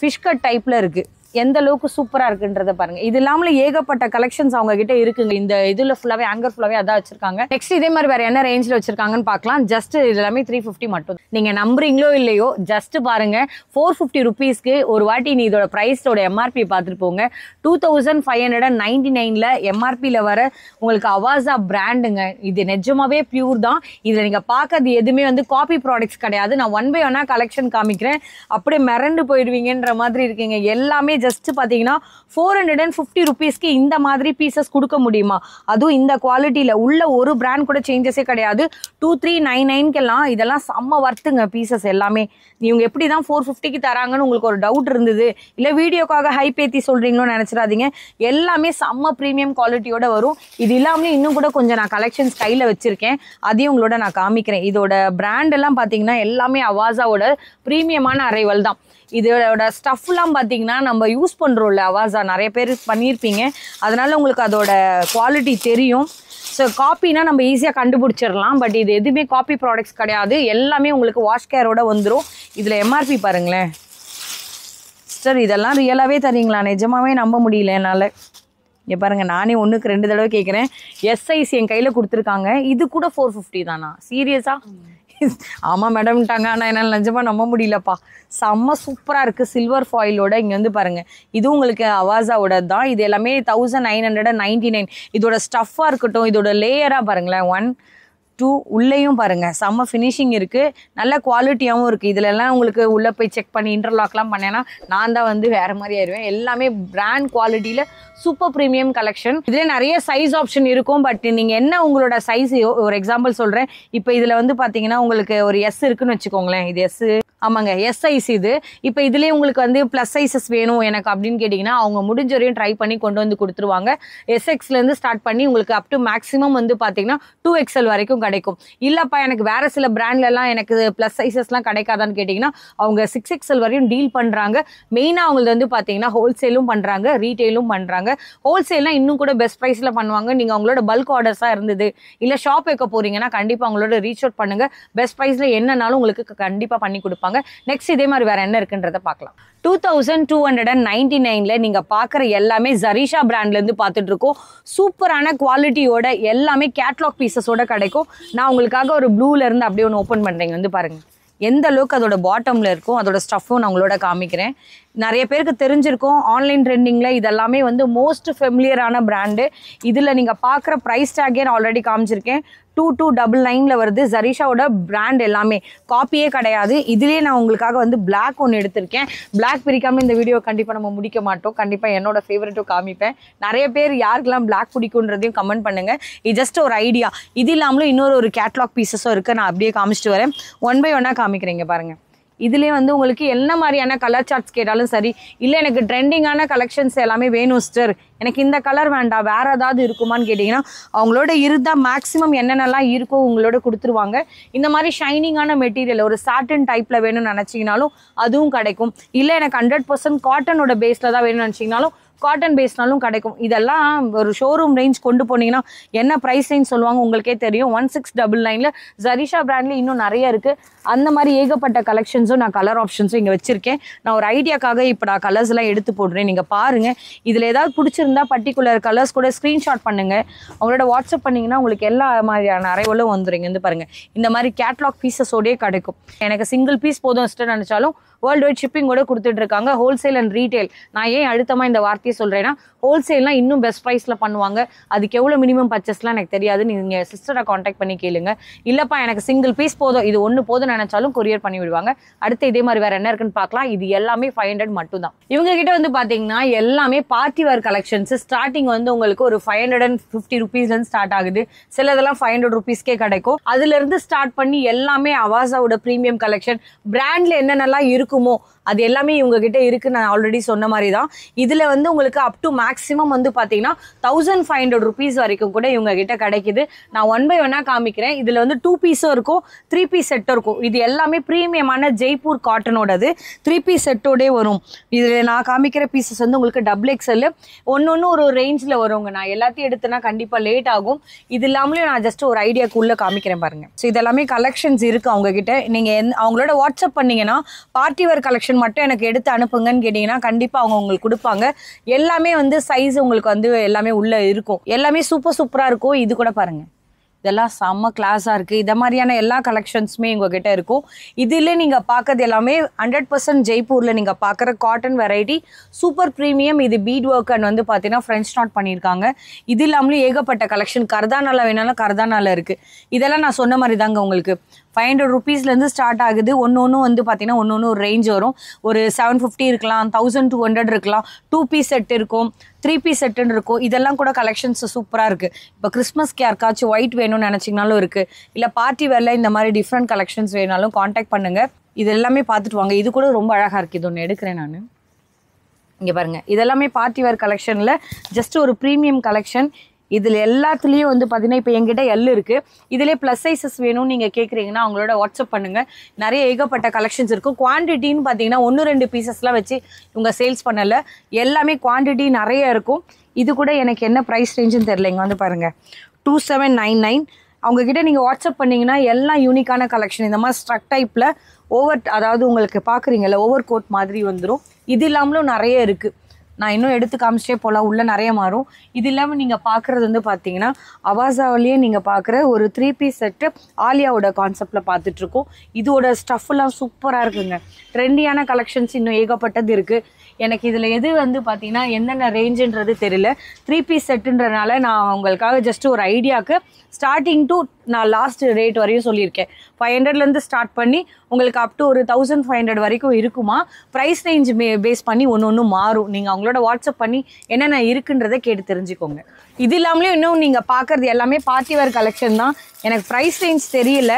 ஃபிஷ் கட் டைப்பில் இருக்குது எந்த அளவுக்கு சூப்பராக இருக்குன்றத பாருங்க. இது இல்லாமல் ஏகப்பட்ட கலெக்ஷன்ஸ் அவங்க கிட்ட இருக்குங்க. இந்த இதில் ஃபுல்லாகவே ஆங்கர் ஃபுல்லாகவே அதான் வச்சிருக்காங்க. நெக்ஸ்ட் இதே மாதிரி வேற என்ன ரேஞ்சில் வச்சிருக்காங்கன்னு பார்க்கலாம். ஜஸ்ட் இது எல்லாமே த்ரீ ஃபிஃப்டி மட்டும். நீங்கள் நம்புறீங்களோ இல்லையோ ஜஸ்ட் பாருங்க. ஃபோர் ஃபிஃப்டி ருபீஸ்க்கு ஒரு வாட்டி நீ இதோட ப்ரைஸோட எம்ஆர்பி பார்த்துட்டு போங்க. Two thousand five hundred and ninety நைனில் எம்ஆர்பியில் வர உங்களுக்கு அவாசா பிராண்டுங்க இது நிஜமாவே பியூர் தான். இதில் நீங்கள் பார்க்கறது எதுவுமே வந்து காப்பி ப்ராடக்ட்ஸ் கிடையாது. நான் ஒன் பை ஒன்னாக கலெக்ஷன் காமிக்கிறேன். அப்படியே மிரண்டு போயிடுவீங்கன்ற மாதிரி இருக்கீங்க. எல்லாமே ஜஸ்ட் பார்த்தீங்கன்னா ஃபோர் ஹண்ட்ரட் அண்ட் ஃபிஃப்டி ருபீஸ்க்கு இந்த மாதிரி பீசஸ் கொடுக்க முடியுமா? அதுவும் இந்த குவாலிட்டியில் உள்ள ஒரு பிராண்ட் கூட சேஞ்சஸே கிடையாது. டூ த்ரீ நைன் நைன்க்கெல்லாம் இதெல்லாம் செம்ம வர்த்துங்க பீசஸ் எல்லாமே. இவங்க எப்படி தான் ஃபோர் ஃபிஃப்டிக்கு தராங்கன்னு உங்களுக்கு ஒரு டவுட் இருந்தது. இல்லை வீடியோக்காக ஹை பேத்தி சொல்கிறீங்களோன்னு நினச்சிடாதீங்க. எல்லாமே செம்ம ப்ரீமியம் குவாலிட்டியோட வரும். இது இல்லாமல் இன்னும் கூட கொஞ்சம் நான் கலெக்ஷன்ஸ் கையில் வச்சுருக்கேன். அதையும் உங்களோட நான் காமிக்கிறேன். இதோட பிராண்டெல்லாம் பார்த்தீங்கன்னா எல்லாமே அவாசாவோட ப்ரீமியமான அரைவல் தான். இதோட ஸ்டஃப்லாம் பார்த்தீங்கன்னா நம்ம யூஸ் பண்ணுறோம்ல அவாசா நிறைய பேர் பண்ணியிருப்பீங்க. அதனால் உங்களுக்கு அதோட குவாலிட்டி தெரியும். ஸோ காப்பினா நம்ம ஈஸியாக கண்டுபிடிச்சிடலாம். பட் இது எதுவுமே காப்பி ப்ராடக்ட்ஸ் கிடையாது. எல்லாமே உங்களுக்கு வாஷ் கேரோட வந்துடும் இதில் எம்ஆர்பி பாருங்களேன். சிஸ்டர் இதெல்லாம் ரியலாகவே தரீங்களா? நிஜமாவே நம்ப முடியல என்னால். இங்கே பாருங்கள் நானே ஒன்றுக்கு ரெண்டு தடவை கேட்குறேன் எஸ்ஐசி என் கையில் கொடுத்துருக்காங்க. இது கூட ஃபோர் ஃபிஃப்டி தானா? சீரியஸாக ஆமாம் மேடம்ட்டாங்க ஆனால் என்னால் நிஜமாக நம்ப முடியலப்பா. செம்ம சூப்பராக இருக்குது சில்வர் ஃபாயிலோட இங்கே வந்து பாருங்கள் இது உங்களுக்கு அவாசாவோட தான். இது எல்லாமே thousand nine hundred and ninety nine இதோட ஸ்டஃப்பாக இருக்கட்டும் இதோட லேயராக பாருங்களேன். ஒன் டூ உள்ளேயும் பாருங்கள் செம்ம ஃபினிஷிங் இருக்குது நல்ல குவாலிட்டியாகவும் இருக்குது இதிலெல்லாம் உங்களுக்கு உள்ளே போய் செக் பண்ணி இன்டர்லாக்லாம் பண்ணேன்னா நான் தான் வந்து வேறு மாதிரி ஆயிடுவேன் எல்லாமே பிராண்ட் குவாலிட்டியில் சூப்பர் ப்ரீமியம் கலெக்ஷன் இதில் நிறைய சைஸ் ஆப்ஷன் இருக்கும். பட் நீங்கள் என்ன உங்களோட சைஸ் ஒரு எக்ஸாம்பிள் சொல்கிறேன் இப்போ இதில் வந்து பார்த்தீங்கன்னா உங்களுக்கு ஒரு எஸ் இருக்குன்னு வச்சுக்கோங்களேன். இது எஸ் ஆமாங்க. எஸ் சைஸ் இது. இப்போ இதுலேயே உங்களுக்கு வந்து ப்ளஸ் சைஸஸ் வேணும் எனக்கு அப்படின்னு கேட்டிங்கன்னா அவங்க முடிஞ்ச வரையும் ட்ரை பண்ணி கொண்டு வந்து கொடுத்துருவாங்க. எஸ்எக்ஸ்லேருந்து ஸ்டார்ட் பண்ணி உங்களுக்கு அப் டு மேக்ஸிமம் வந்து பார்த்தீங்கன்னா டூ எக்ஸ்எல் வரைக்கும் கிடைக்கும் கிடைக்கும். இல்லப்பா எனக்கு வேற சில பிராண்ட்ல எல்லாம் எனக்கு ப்ளஸ் சைஸஸ்லாம் கிடைக்காதான்னு கேட்டிங்கன்னா அவங்க சிக்ஸ் எக்ஸல் வரையும் டீல் பண்றாங்க. மெயினாக அவங்களது வந்து பார்த்தீங்கன்னா ஹோல்சேலும் பண்றாங்க ரீட்டெயிலும் பண்றாங்க. ஹோல்சேல்லாம் இன்னும் கூட பெஸ்ட் ப்ரைஸில் பண்ணுவாங்க. நீங்கள் அவங்களோட பல்க் ஆர்டர்ஸாக இருந்தது இல்லை ஷாப் வைக்க போறீங்கன்னா கண்டிப்பாக அவங்களோட ரீச் அவுட் பண்ணுங்க. பெஸ்ட் ப்ரைஸில் என்னனாலும் உங்களுக்கு கண்டிப்பாக பண்ணி கொடுப்பாங்க. நெக்ஸ்ட் இதே மாதிரி வேற என்ன இருக்குன்றத பார்க்கலாம் two thousand two hundred and ninety நைனில் நீங்கள் பார்க்குற எல்லாமே ஜரீஷா பிராண்ட்லேருந்து பார்த்துட்ருக்கோம் சூப்பரான குவாலிட்டியோட எல்லாமே கேட்லாக் பீசஸோட கிடைக்கும். நான் உங்களுக்காக ஒரு ப்ளூலேருந்து அப்படியே ஒன்று ஓப்பன் பண்றேங்க வந்து பாருங்கள் எந்த அளவுக்கு அதோட பாட்டமில் இருக்கும் அதோட ஸ்டஃப்பும் நான் உங்களோட காமிக்கிறேன். நிறைய பேருக்கு தெரிஞ்சிருக்கும் ஆன்லைன் ட்ரெண்டிங்கில் இதெல்லாமே வந்து மோஸ்ட் ஃபெமிலியரான பிராண்டு இதில் நீங்கள் பார்க்குற ப்ரைஸ் டேக்கே நான் ஆல்ரெடி காமிச்சிருக்கேன். டூ டூ டபுள் நைனில் வருது. ஜரிஷாவோட பிராண்ட் எல்லாமே. காப்பியே கிடையாது. இதுலேயே நான் உங்களுக்காக வந்து பிளாக் ஒன்று எடுத்திருக்கேன். பிளாக் பிரிக்காமல் இந்த வீடியோ கண்டிப்பாக நம்ம முடிக்க மாட்டோம். கண்டிப்பாக என்னோட ஃபேவரட்டும் காமிப்பேன். நிறைய பேர் யாருக்கெல்லாம் பிளாக் பிடிக்குன்றதையும் கமெண்ட் பண்ணுங்க. இது ஜஸ்ட் ஒரு ஐடியா இது இல்லாமலும் இன்னொரு ஒரு கேட்லாக் பீசஸும் இருக்குது நான் அப்படியே காமிச்சிட்டு வரேன். ஒன் பை ஒன்னாக காமிக்கிறீங்க பாருங்கள் இதுலேயே வந்து உங்களுக்கு என்ன மாதிரியான கலர் சார்ட்ஸ் கேட்டாலும் சரி இல்லை எனக்கு ட்ரெண்டிங்கான கலெக்ஷன்ஸ் எல்லாமே வேணும் சிஸ்டர் எனக்கு இந்த கலர் வேண்டாம் வேறு ஏதாவது இருக்குமான்னு கேட்டிங்கன்னா அவங்களோட இருந்தால் மேக்ஸிமம் என்னென்னலாம் இருக்கோ உங்களோட கொடுத்துருவாங்க. இந்த மாதிரி ஷைனிங்கான மெட்டீரியல் ஒரு சாட்டன் டைப்பில் வேணும்னு நினச்சிங்கனாலும் அதுவும் கிடைக்கும். இல்லை எனக்கு ஹண்ட்ரட் பர்சன்ட் காட்டனோட பேஸில் தான் வேணும்னு நினச்சிங்கனாலும் காட்டன் பேஸ்னாலும் கிடைக்கும். இதெல்லாம் ஒரு ஷோரூம் ரேஞ்ச் கொண்டு போனீங்கன்னா என்ன ப்ரைஸ் ரேஞ்ச் சொல்லுவாங்க உங்களுக்கே தெரியும். ஒன் சிக்ஸ் டபுள் நைனில் ஜரிஷா பிராண்ட்ல இன்னும் நிறைய இருக்குது அந்த மாதிரி ஏகப்பட்ட கலெக்ஷன்ஸும் நான் கலர் ஆப்ஷன்ஸும் இங்கே வச்சுருக்கேன். நான் ஒரு ஐடியாக்காக இப்போ நான் கலர்ஸ் எல்லாம் எடுத்து போடுறேன். நீங்கள் பாருங்கள் இதில் ஏதாவது பிடிச்சிருந்தா பர்டிகுலர் கலர்ஸ் கூட ஸ்க்ரீன்ஷாட் பண்ணுங்கள் அவங்களோட வாட்ஸ்அப் பண்ணிங்கன்னா உங்களுக்கு எல்லா மாதிரியான அறைவலும் வந்துடுங்க வந்து பாருங்கள் இந்த மாதிரி கேட்லாக் பீசஸோடயே கிடைக்கும். எனக்கு சிங்கிள் பீஸ் போதும் இஷ்டம் நினச்சாலும் வேர்ல்டு வைட் ஷிப்பிங்கோட கொடுத்துட்டு இருக்காங்க ஹோல்சேல் அண்ட் ரீட்டைல் நான் ஏன் அழுத்தமாக இந்த வார்த்தையை சொல்கிறேன்னா ஹோல்சேல்னால் இன்னும் பெஸ்ட் ப்ரைஸில் பண்ணுவாங்க. அதுக்கு எவ்வளோ மினிமம் பர்ச்சேஸ்லாம் எனக்கு தெரியாது. நீங்கள் சிஸ்டரை காண்டாக்ட் பண்ணி கேளுங்க. இல்லைப்பா எனக்கு சிங்கிள் பீஸ் போதும். இது ஒன்று போதும் நினச்சாலும் கொரியர் பண்ணி விடுவாங்க. அடுத்து இதே மாதிரி வேறு என்ன இருக்குன்னு பார்க்கலாம். இது எல்லாமே ஃபைவ் ஹண்ட்ரட் மட்டும் தான் இவங்க கிட்ட வந்து பார்த்தீங்கன்னா எல்லாமே பார்ட்டி வேர் கலெக்ஷன்ஸ் ஸ்டார்டிங் வந்து உங்களுக்கு ஒரு ஃபைவ் ஹண்ட்ரட் அண்ட் ஃபிஃப்டி ருபீஸ்லேருந்து ஸ்டார்ட் ஆகுது. சிலதெல்லாம் ஃபைவ் ஹண்ட்ரட் ருபீஸ்க்கே கிடைக்கும். அதுலேருந்து ஸ்டார்ட் பண்ணி எல்லாமே அவாசாவோட ப்ரீமியம் கலெக்ஷன் பிராண்ட்ல என்னென்னலாம் இருக்கும் அது எல்லாமே இவங்க கிட்ட இருக்கு. நான் ஆல்ரெடி சொன்ன மாதிரி தான் இதுல வந்து உங்களுக்கு அப் டு மேக்ஸிமம் வந்து பாத்தீங்கன்னா தௌசண்ட் ஃபைவ் ஹண்ட்ரட் ருபீஸ் வரைக்கும் கூட இவங்க கிட்ட கிடைக்குது. நான் ஒன் பை ஒன்னா காமிக்கிறேன். இதுல வந்து டூ பீஸும் இருக்கும். த்ரீ பீஸ் செட்டும் இருக்கும். இது எல்லாமே ப்ரீமியமான ஜெய்ப்பூர் காட்டனோடது த்ரீ பீஸ் செட்டோடே வரும். இதுல நான் காமிக்கிற பீசஸ் வந்து உங்களுக்கு டபுள் எக்ஸ்எல் ஒன்னொன்னு ஒரு ரேஞ்சில் வருங்க. நான் எல்லாத்தையும் எடுத்தேன்னா கண்டிப்பா லேட் ஆகும். இது இல்லாமலே நான் ஜஸ்ட் ஒரு ஐடியாக்குள்ள காமிக்கிறேன் பாருங்க. ஸோ இதெல்லாமே கலெக்ஷன்ஸ் இருக்கு அவங்க கிட்ட நீங்க அவங்களோட வாட்ஸ்அப் பண்ணீங்கன்னா பார்ட்டி வேர் கலெக்ஷன் மட்டும் எனக்கு எடுத்து அனுப்புங்கன்னு கேட்டிங்கன்னா கண்டிப்பாக அவங்க உங்களுக்கு கொடுப்பாங்க. எல்லாமே வந்து சைஸ் உங்களுக்கு வந்து எல்லாமே உள்ளே இருக்கும். எல்லாமே சூப்பர் சூப்பராக இருக்கும். இது கூட பாருங்கள் இதெல்லாம் செம்ம கிளாஸாக இருக்குது இதை மாதிரியான எல்லா கலெக்ஷன்ஸுமே உங்ககிட்ட இருக்கும். இதில் நீங்கள் பார்க்கறது எல்லாமே ஹண்ட்ரட் பர்சன்ட் ஜெய்ப்பூரில் நீங்கள் பார்க்குற காட்டன் வெரைட்டி சூப்பர் ப்ரீமியம் இது பீட் ஒர்க் அண்ட் வந்து பார்த்தீங்கன்னா ஃப்ரெஞ்ச் நாட் பண்ணியிருக்காங்க. இது இல்லாமலும் ஏகப்பட்ட கலெக்ஷன் கர்தானால வேணாலும் கர்தானால இருக்குது இதெல்லாம் நான் சொன்ன மாதிரி தாங்க உங்களுக்கு. ஃபைவ் ஹண்ட்ரட் ருபீஸ்லேருந்து ஸ்டார்ட் ஆகுது. ஒன்று ஒன்று வந்து பார்த்தீங்கன்னா ஒன்று ஒன்று ஒரு ரேஞ்ச் வரும். ஒரு செவன் ஃபிஃப்டி இருக்கலாம் தௌசண்ட் டூ ஹண்ட்ரட் இருக்கலாம். டூ பீஸ் செட் இருக்கும் த்ரீ பீஸ் செட்டுன்னு இருக்கும். இதெல்லாம் கூட கலெக்ஷன்ஸ் சூப்பராக இருக்குது இப்போ கிறிஸ்மஸ்க்கு யாருக்காச்சும் ஒயிட் வேணும்னு நினச்சிங்கனாலும் இருக்குது இல்லை பார்ட்டி வேரில் இந்த மாதிரி டிஃப்ரெண்ட் கலெக்ஷன்ஸ் வேணாலும் காண்டாக்ட் பண்ணுங்கள் இது எல்லாமே பார்த்துட்டு வாங்க. இது கூட ரொம்ப அழகாக இருக்குது இது ஒன்று எடுக்கிறேன் நான். இங்கே பாருங்கள் இதெல்லாமே பார்ட்டி வேர் கலெக்ஷனில் ஜஸ்ட் ஒரு ப்ரீமியம் கலெக்ஷன் இதில் எல்லாத்துலேயும் வந்து பார்த்தீங்கன்னா இப்போ எங்கிட்ட எல் இருக்குது இதிலே ப்ளஸ் சைஸஸ் வேணும்னு நீங்கள் கேட்குறீங்கன்னா அவங்களோட வாட்ஸ்அப் பண்ணுங்கள் நிறைய ஏகப்பட்ட கலெக்ஷன்ஸ் இருக்கும். குவான்டிட்டின்னு பார்த்தீங்கன்னா ஒன்று ரெண்டு பீசஸ்லாம் வச்சு இவங்க சேல்ஸ் பண்ணலை. எல்லாமே குவான்டிட்டி நிறைய இருக்கும். இது கூட எனக்கு என்ன ப்ரைஸ் ரேஞ்சுன்னு தெரில இங்கே வந்து பாருங்கள் டூ செவன் நைன் நைன் அவங்கக்கிட்ட நீங்கள் வாட்ஸ்அப் பண்ணிங்கன்னா எல்லாம் யூனிக்கான கலெக்ஷன் இந்த மாதிரி ஸ்ட்ரக் டைப்பில் ஓவர் அதாவது உங்களுக்கு பார்க்குறீங்கல்ல ஓவர் கோட் மாதிரி வந்துடும் இது இல்லாமலும் நிறைய இருக்குது நான் இன்னும் எடுத்து காமிச்சிட்டே போகலாம் உள்ளே நிறைய மாறும். இது இல்லாமல் நீங்கள் பார்க்குறது வந்து பார்த்தீங்கன்னா அவாசாவிலேயே நீங்கள் பார்க்குற ஒரு த்ரீ பீஸ் செட்டு ஆலியாவோட கான்செப்டில் பார்த்துட்ருக்கோம் இதோட ஸ்டஃப்லாம் சூப்பராக இருக்குங்க. ட்ரெண்டியான கலெக்ஷன்ஸ் இன்னும் ஏகப்பட்டது இருக்குது எனக்கு இதில் எது வந்து பார்த்தீங்கன்னா என்னென்ன ரேஞ்சுன்றது தெரியல. த்ரீ பீஸ் செட்டுன்றனால நான் உங்களுக்காக ஜஸ்ட் ஒரு ஐடியாவுக்கு ஸ்டார்டிங் டு நான் லாஸ்ட் ரேட் வரையும் சொல்லியிருக்கேன். ஃபைவ் ஹண்ட்ரட்லேருந்து ஸ்டார்ட் பண்ணி உங்களுக்கு அப் டு ஒரு தௌசண்ட் ஃபைவ் ஹண்ட்ரட் வரைக்கும் இருக்குமா? ப்ரைஸ் ரேஞ்ச் பேஸ் பண்ணி ஒன்று ஒன்று மாறும். நீங்கள் அவங்களோட வாட்ஸ்அப் பண்ணி என்னென்ன இருக்குன்றதை கேட்டு தெரிஞ்சுக்கோங்க. இது இல்லாமலே இன்னும் நீங்கள் பார்க்குறது எல்லாமே பார்ட்டி வேர் கலெக்ஷன் தான். எனக்கு ப்ரைஸ் ரேஞ்ச் தெரியல.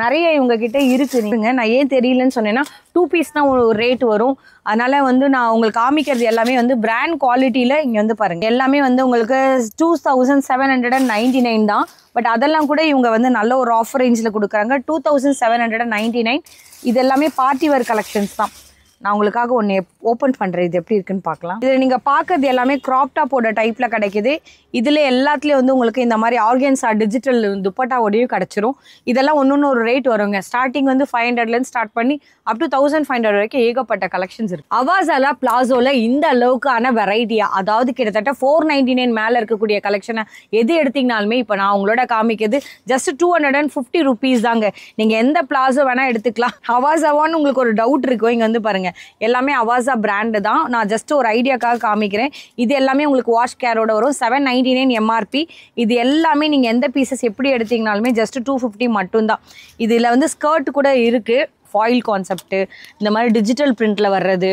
நிறைய இவங்கக்கிட்ட இருக்குதுங்க நான் ஏன் தெரியலன்னு சொன்னேன்னா டூ பீஸ்னால் ஒரு ரேட் வரும். அதனால் வந்து நான் உங்களுக்கு காமிக்கிறது எல்லாமே வந்து பிராண்ட் குவாலிட்டியில் இங்கே வந்து பாருங்கள் எல்லாமே வந்து உங்களுக்கு two thousand seven hundred and ninety nine தான். பட் அதெல்லாம் கூட இவங்க வந்து நல்ல ஒரு ஆஃபர் ரேஞ்சில் கொடுக்குறாங்க. Two thousand seven hundred and ninety nine இது எல்லாமே பார்ட்டி வேர் கலெக்ஷன்ஸ் தான். நான் உங்களுக்காக ஒன்று ஓப்பன் பண்ணுறேன் இது எப்படி இருக்குன்னு பார்க்கலாம். இதில் நீங்கள் பார்க்கறது எல்லாமே க்ராப் டாப்போட டைப்பில் கிடைக்குது. இதில் எல்லாத்துலேயும் வந்து உங்களுக்கு இந்த மாதிரி ஆர்கன்ஸா டிஜிட்டல் துப்பட்டாவோடையும் கிடச்சிரும். இதெல்லாம் ஒன்று ஒன்று ஒரு ரேட் வருங்க. ஸ்டார்டிங் வந்து ஃபைவ் ஹண்ட்ரட்லேருந்து ஸ்டார்ட் பண்ணி up to thousand five hundred வரைக்கும் ஏகப்பட்ட கலெக்ஷன்ஸ் இருக்குது அவாசாலா பிளாசோவில் இந்த அளவுக்கான வெரைட்டியாக அதாவது கிட்டத்தட்ட ஃபோர் நைன்டி நைன் மேலே இருக்கக்கூடிய கலெக்ஷனை எது எடுத்திங்கனாலுமே இப்போ நான் உங்களோட காமிக்கிறது just two hundred and fifty rupees தாங்க. நீங்கள் எந்த பிளாசோ வேணால் எடுத்துக்கலாம். அவாசாவான்னு உங்களுக்கு ஒரு டவுட் இருக்கும் இங்கே வந்து பாருங்க. எல்லாமே அவாசா பிராண்டு தான். நான் ஜஸ்ட் ஒரு ஐடியாக்காக காமிக்கிறேன். இது எல்லாமே உங்களுக்கு வாஷ் கேரோட வரும். செவன் நைன்டி நைன் எம்ஆர்பி இது எல்லாமே நீங்கள் எந்த பீசஸ் எப்படி எடுத்தீங்கனாலுமே ஜஸ்ட் டூ ஃபிஃப்டி மட்டும்தான். இதில் வந்து ஸ்கர்ட் கூட இருக்குது ஃபாயில் கான்செப்ட்டு இந்த மாதிரி டிஜிட்டல் ப்ரிண்ட்டில் வர்றது.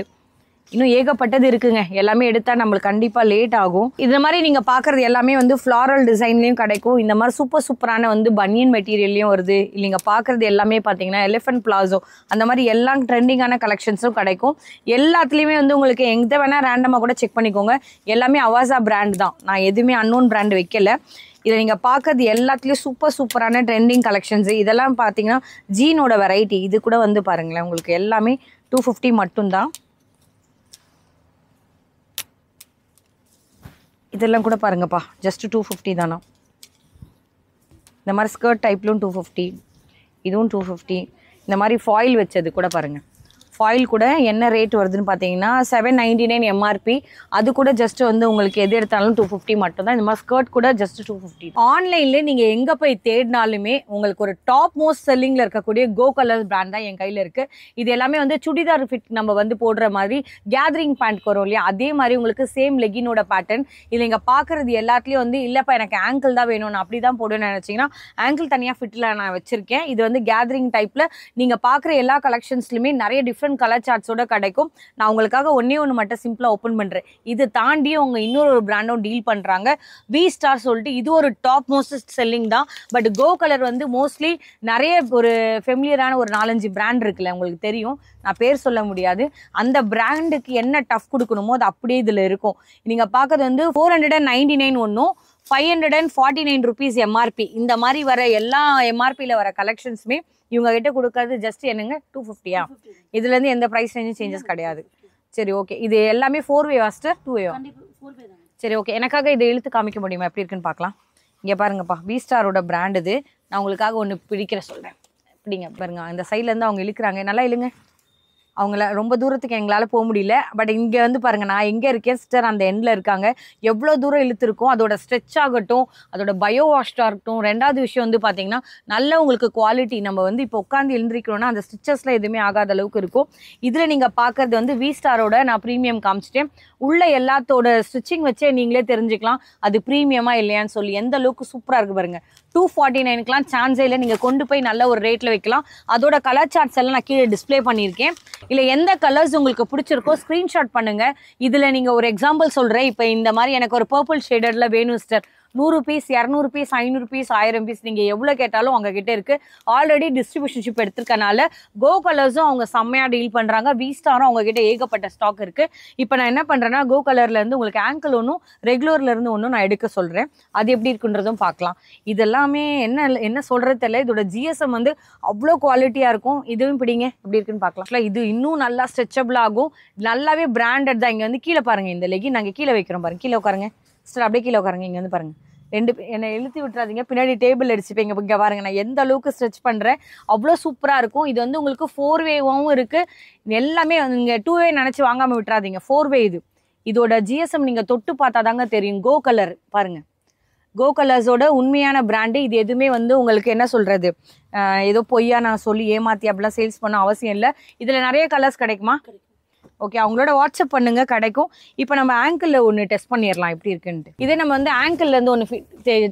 இன்னும் ஏகப்பட்டது இருக்குங்க. எல்லாமே எடுத்தால் நம்மளுக்கு கண்டிப்பாக லேட் ஆகும். இந்த மாதிரி நீங்கள் பார்க்குறது எல்லாமே வந்து ஃப்ளாரல் டிசைன்லேயும் கிடைக்கும். இந்த மாதிரி சூப்பர் சூப்பரான வந்து பனியன் மெட்டீரியல்லையும் வருது. இல்லைங்க பார்க்குறது எல்லாமே பார்த்தீங்கன்னா எலிஃபென்ட் பிளாசோ அந்த மாதிரி எல்லா ட்ரெண்டிங்கான கலெக்ஷன்ஸும் கிடைக்கும். எல்லாத்துலேயுமே வந்து உங்களுக்கு எங்கே வேணால் ரேண்டமாக கூட செக் பண்ணிக்கோங்க. எல்லாமே அவாசா பிராண்ட் தான். நான் எதுவுமே அன்னோன் பிராண்ட் வைக்கல. இதை நீங்கள் பார்க்கறது எல்லாத்துலேயும் சூப்பர் சூப்பரான ட்ரெண்டிங் கலெக்ஷன்ஸ் இதெல்லாம் பார்த்தீங்கன்னா ஜீனோட வெரைட்டி இது கூட வந்து பாருங்களேன். உங்களுக்கு எல்லாமே டூ ஃபிஃப்டி மட்டும்தான். இதெல்லாம் கூட பாருங்கப்பா. ஜஸ்ட்டு டூ ஃபிஃப்டி தானா? இந்த மாதிரி ஸ்கர்ட் டைப்லும் டூ ஃபிஃப்டி இதுவும் டூ ஃபிஃப்டி இந்த மாதிரி ஃபாயில் வச்சது கூட பாருங்கள் ஃபாயில் கூட என்ன ரேட் வருதுன்னு பார்த்தீங்கன்னா செவன் நைன்டி நைன் எம்ஆர்பி அது கூட ஜஸ்ட் வந்து உங்களுக்கு எது எடுத்தாலும் டூ ஃபிஃப்டி மட்டும் தான் இந்த மாதிரி ஸ்கர்ட் கூட ஜஸ்ட் டூ ஃபிஃப்டி ஆன்லைனில் நீங்கள் எங்கே போய் தேடினாலுமே உங்களுக்கு ஒரு டாப் மோஸ்ட் செல்லிங்கில் இருக்கக்கூடிய கோ கலர் பிராண்ட் தான் என் கையில் இருக்குது இது எல்லாமே வந்து சுடிதார் ஃபிட் நம்ம வந்து போடுற மாதிரி கேதரிங் பேண்ட் வரும் இல்லையா? அதே மாதிரி உங்களுக்கு சேம் லெகினோட பேட்டர்ன் இதில் நீங்கள் பார்க்குறது எல்லாத்துலேயும் வந்து இல்லைப்பா எனக்கு ஆங்கிள் தான் வேணும் நான் அப்படி தான் போடுவேன்னு நினச்சிங்கன்னா ஆங்கிள் தனியாக ஃபிட்டில் நான் வச்சுருக்கேன். இது வந்து கேதரிங் டைப்பில் நீங்கள் பார்க்குற எல்லா கலெக்ஷன்ஸ்லையுமே நிறைய டிஃப்ரெண்ட் டிஃப்ரெண்ட் கலர் சார்ட்ஸோட கிடைக்கும். நான் உங்களுக்காக ஒன்றே ஒன்று மட்டும் சிம்பிளாக ஓப்பன் பண்ணுறேன் இது தாண்டி அவங்க இன்னொரு ஒரு பிராண்டும் டீல் பண்ணுறாங்க வி ஸ்டார் சொல்லிட்டு இது ஒரு டாப் மோஸ்ட் செல்லிங் தான். பட் கோ கலர் வந்து மோஸ்ட்லி நிறைய ஒரு ஃபெமிலியரான ஒரு நாலஞ்சு பிராண்ட் இருக்குல்ல உங்களுக்கு தெரியும். நான் பேர் சொல்ல முடியாது. அந்த பிராண்டுக்கு என்ன டஃப் கொடுக்கணுமோ அது அப்படியே இதில் இருக்கும். நீங்கள் பார்க்கறது வந்து four hundred and ninety nine ஒன்றும் five hundred and forty nine rupees MRP இந்த மாதிரி வர எல்லா எம்ஆர்பியில் வர கலெக்ஷன்ஸுமே இவங்க கிட்ட கொடுக்கறது ஜஸ்ட் என்னங்க? டூ ஃபிஃப்டியா இதுலேருந்து எந்த ப்ரைஸ் ரேஞ்சும் சேஞ்சஸ் கிடையாது. சரி ஓகே இது எல்லாமே ஃபோர் வே? வாஸ்டர் டூ வேவா சரி ஓகே எனக்காக இதை இழுத்து காமிக்க முடியுமா? எப்படி இருக்குன்னு பார்க்கலாம். இங்கே பாருங்கப்பா வி ஸ்டாரோட பிராண்ட் இது. நான் உங்களுக்காக ஒன்று பிடிக்கிற சொல்கிறேன் இப்படிங்க பாருங்க. இந்த சைட்லேருந்து அவங்க இழுக்கிறாங்க. நல்லா இழுங்க. அவங்கள ரொம்ப தூரத்துக்கு எங்களால் போக முடியல. பட் இங்கே வந்து பாருங்கள் நான் எங்கே இருக்கேன்? சிஸ்டர் அந்த எண்டில் இருக்காங்க. எவ்வளோ தூரம் இழுத்துருக்கோம்? அதோட ஸ்ட்ரெச் ஆகட்டும் அதோட பயோ வாஷ்டாக இருக்கட்டும். ரெண்டாவது விஷயம் வந்து பார்த்தீங்கன்னா நல்ல உங்களுக்கு குவாலிட்டி நம்ம வந்து இப்போ உட்காந்து எழுந்திரிக்கிறோன்னா அந்த ஸ்டிச்சஸில் எதுவுமே ஆகாத அளவுக்கு இருக்கும். இதில் நீங்கள் பார்க்குறது வந்து வி ஸ்டாரோட நான் ப்ரீமியம் காமிச்சிட்டேன். உள்ள எல்லாத்தோட ஸ்டிச்சிங் வச்சே நீங்களே தெரிஞ்சுக்கலாம். அது ப்ரீமியமாக இல்லையான்னு சொல்லி எந்த அளவுக்கு சூப்பராக இருக்குது பாருங்கள் டூ ஃபார்ட்டி நைனுக்குலாம் சான்ஸே இல்லை. நீங்கள் கொண்டு போய் நல்ல ஒரு ரேட்டில் வைக்கலாம். அதோட கலர் சார்ட்ஸ் எல்லாம் நான் கீழே டிஸ்ப்ளே பண்ணியிருக்கேன். இல்லை எந்த கலர்ஸ் உங்களுக்கு பிடிச்சிருக்கோ ஸ்க்ரீன்ஷாட் பண்ணுங்கள் இதில் நீங்கள் ஒரு எக்ஸாம்பிள் சொல்கிறேன் இப்போ இந்த மாதிரி எனக்கு ஒரு பர்பிள் ஷேடரில் வேணும் சிஸ்டர் நூறு பீஸ் இரநூறு பீஸ் ஐநூறு பீஸ் ஆயிரம் பீஸ் நீங்கள் எவ்வளோ கேட்டாலும் அவங்க கிட்டே இருக்குது ஆல்ரெடி டிஸ்ட்ரிபியூஷன்ஷிப் எடுத்திருக்கனால கோ கலர்ஸும் அவங்க செம்மையாக டீல் பண்ணுறாங்க வி ஸ்டாரும் அவங்க கிட்டே ஏகப்பட்ட ஸ்டாக் இருக்குது இப்போ நான் என்ன பண்ணுறேன்னா கோ கலர்லேருந்து உங்களுக்கு ஆங்கிள் ஒன்றும் ரெகுலர்லேருந்து ஒன்றும் நான் எடுக்க சொல்கிறேன் அது எப்படி இருக்குன்றதும் பார்க்கலாம். இதெல்லாமே என்ன என்ன சொல்கிறது தெரியல. இதோட ஜிஎஸ்எம் வந்து அவ்வளோ குவாலிட்டியாக இருக்கும். இதுவும் பிடிங்க. எப்படி இருக்குன்னு பார்க்கலாம். இது இன்னும் நல்லா ஸ்ட்ரெச்சபிள் ஆகும். நல்லாவே பிராண்டட் தான். இங்கே வந்து கீழே பாருங்கள் இந்த லெகின் நாங்கள் கீழே வைக்கிறோம் பாருங்க. கீழே உட்காருங்க. சிஸ்டர் அப்படியே கீழே உட்காருங்க இங்கே வந்து பாருங்கள் ரெண்டு என்னை இழுத்து விட்டுறாதீங்க. பின்னாடி டேபிள் அடிச்சுப்பீங்க இங்கே பாருங்க நான் எந்த அளவுக்கு ஸ்ட்ரெச் பண்ணுறேன் அவ்வளோ சூப்பராக இருக்கும். இது வந்து உங்களுக்கு ஃபோர் வேவாகவும் இருக்குது எல்லாமே இங்கே டூ வே நினச்சி வாங்காமல் விட்டுறாதீங்க. ஃபோர் வே இது. இதோட ஜிஎஸ்எம் நீங்கள் தொட்டு பார்த்தா தாங்க தெரியும் கோ கலர் பாருங்கள் கோ கலர்ஸோட உண்மையான பிராண்டு இது எதுவுமே வந்து உங்களுக்கு என்ன சொல்கிறது ஏதோ பொய்யா நான் சொல்லி ஏமாற்றி அப்படிலாம் சேல்ஸ் பண்ண அவசியம் இல்லை. இதில் நிறைய கலர்ஸ் கிடைக்குமா? ஓகே அவங்களோட வாட்ஸ்அப் பண்ணுங்க கிடைக்கும். இப்போ நம்ம ஆங்கிளில் ஒன்று டெஸ்ட் பண்ணிடலாம் எப்படி இருக்குன்ட்டு. இதே நம்ம வந்து ஆங்கிள்லேருந்து ஒன்று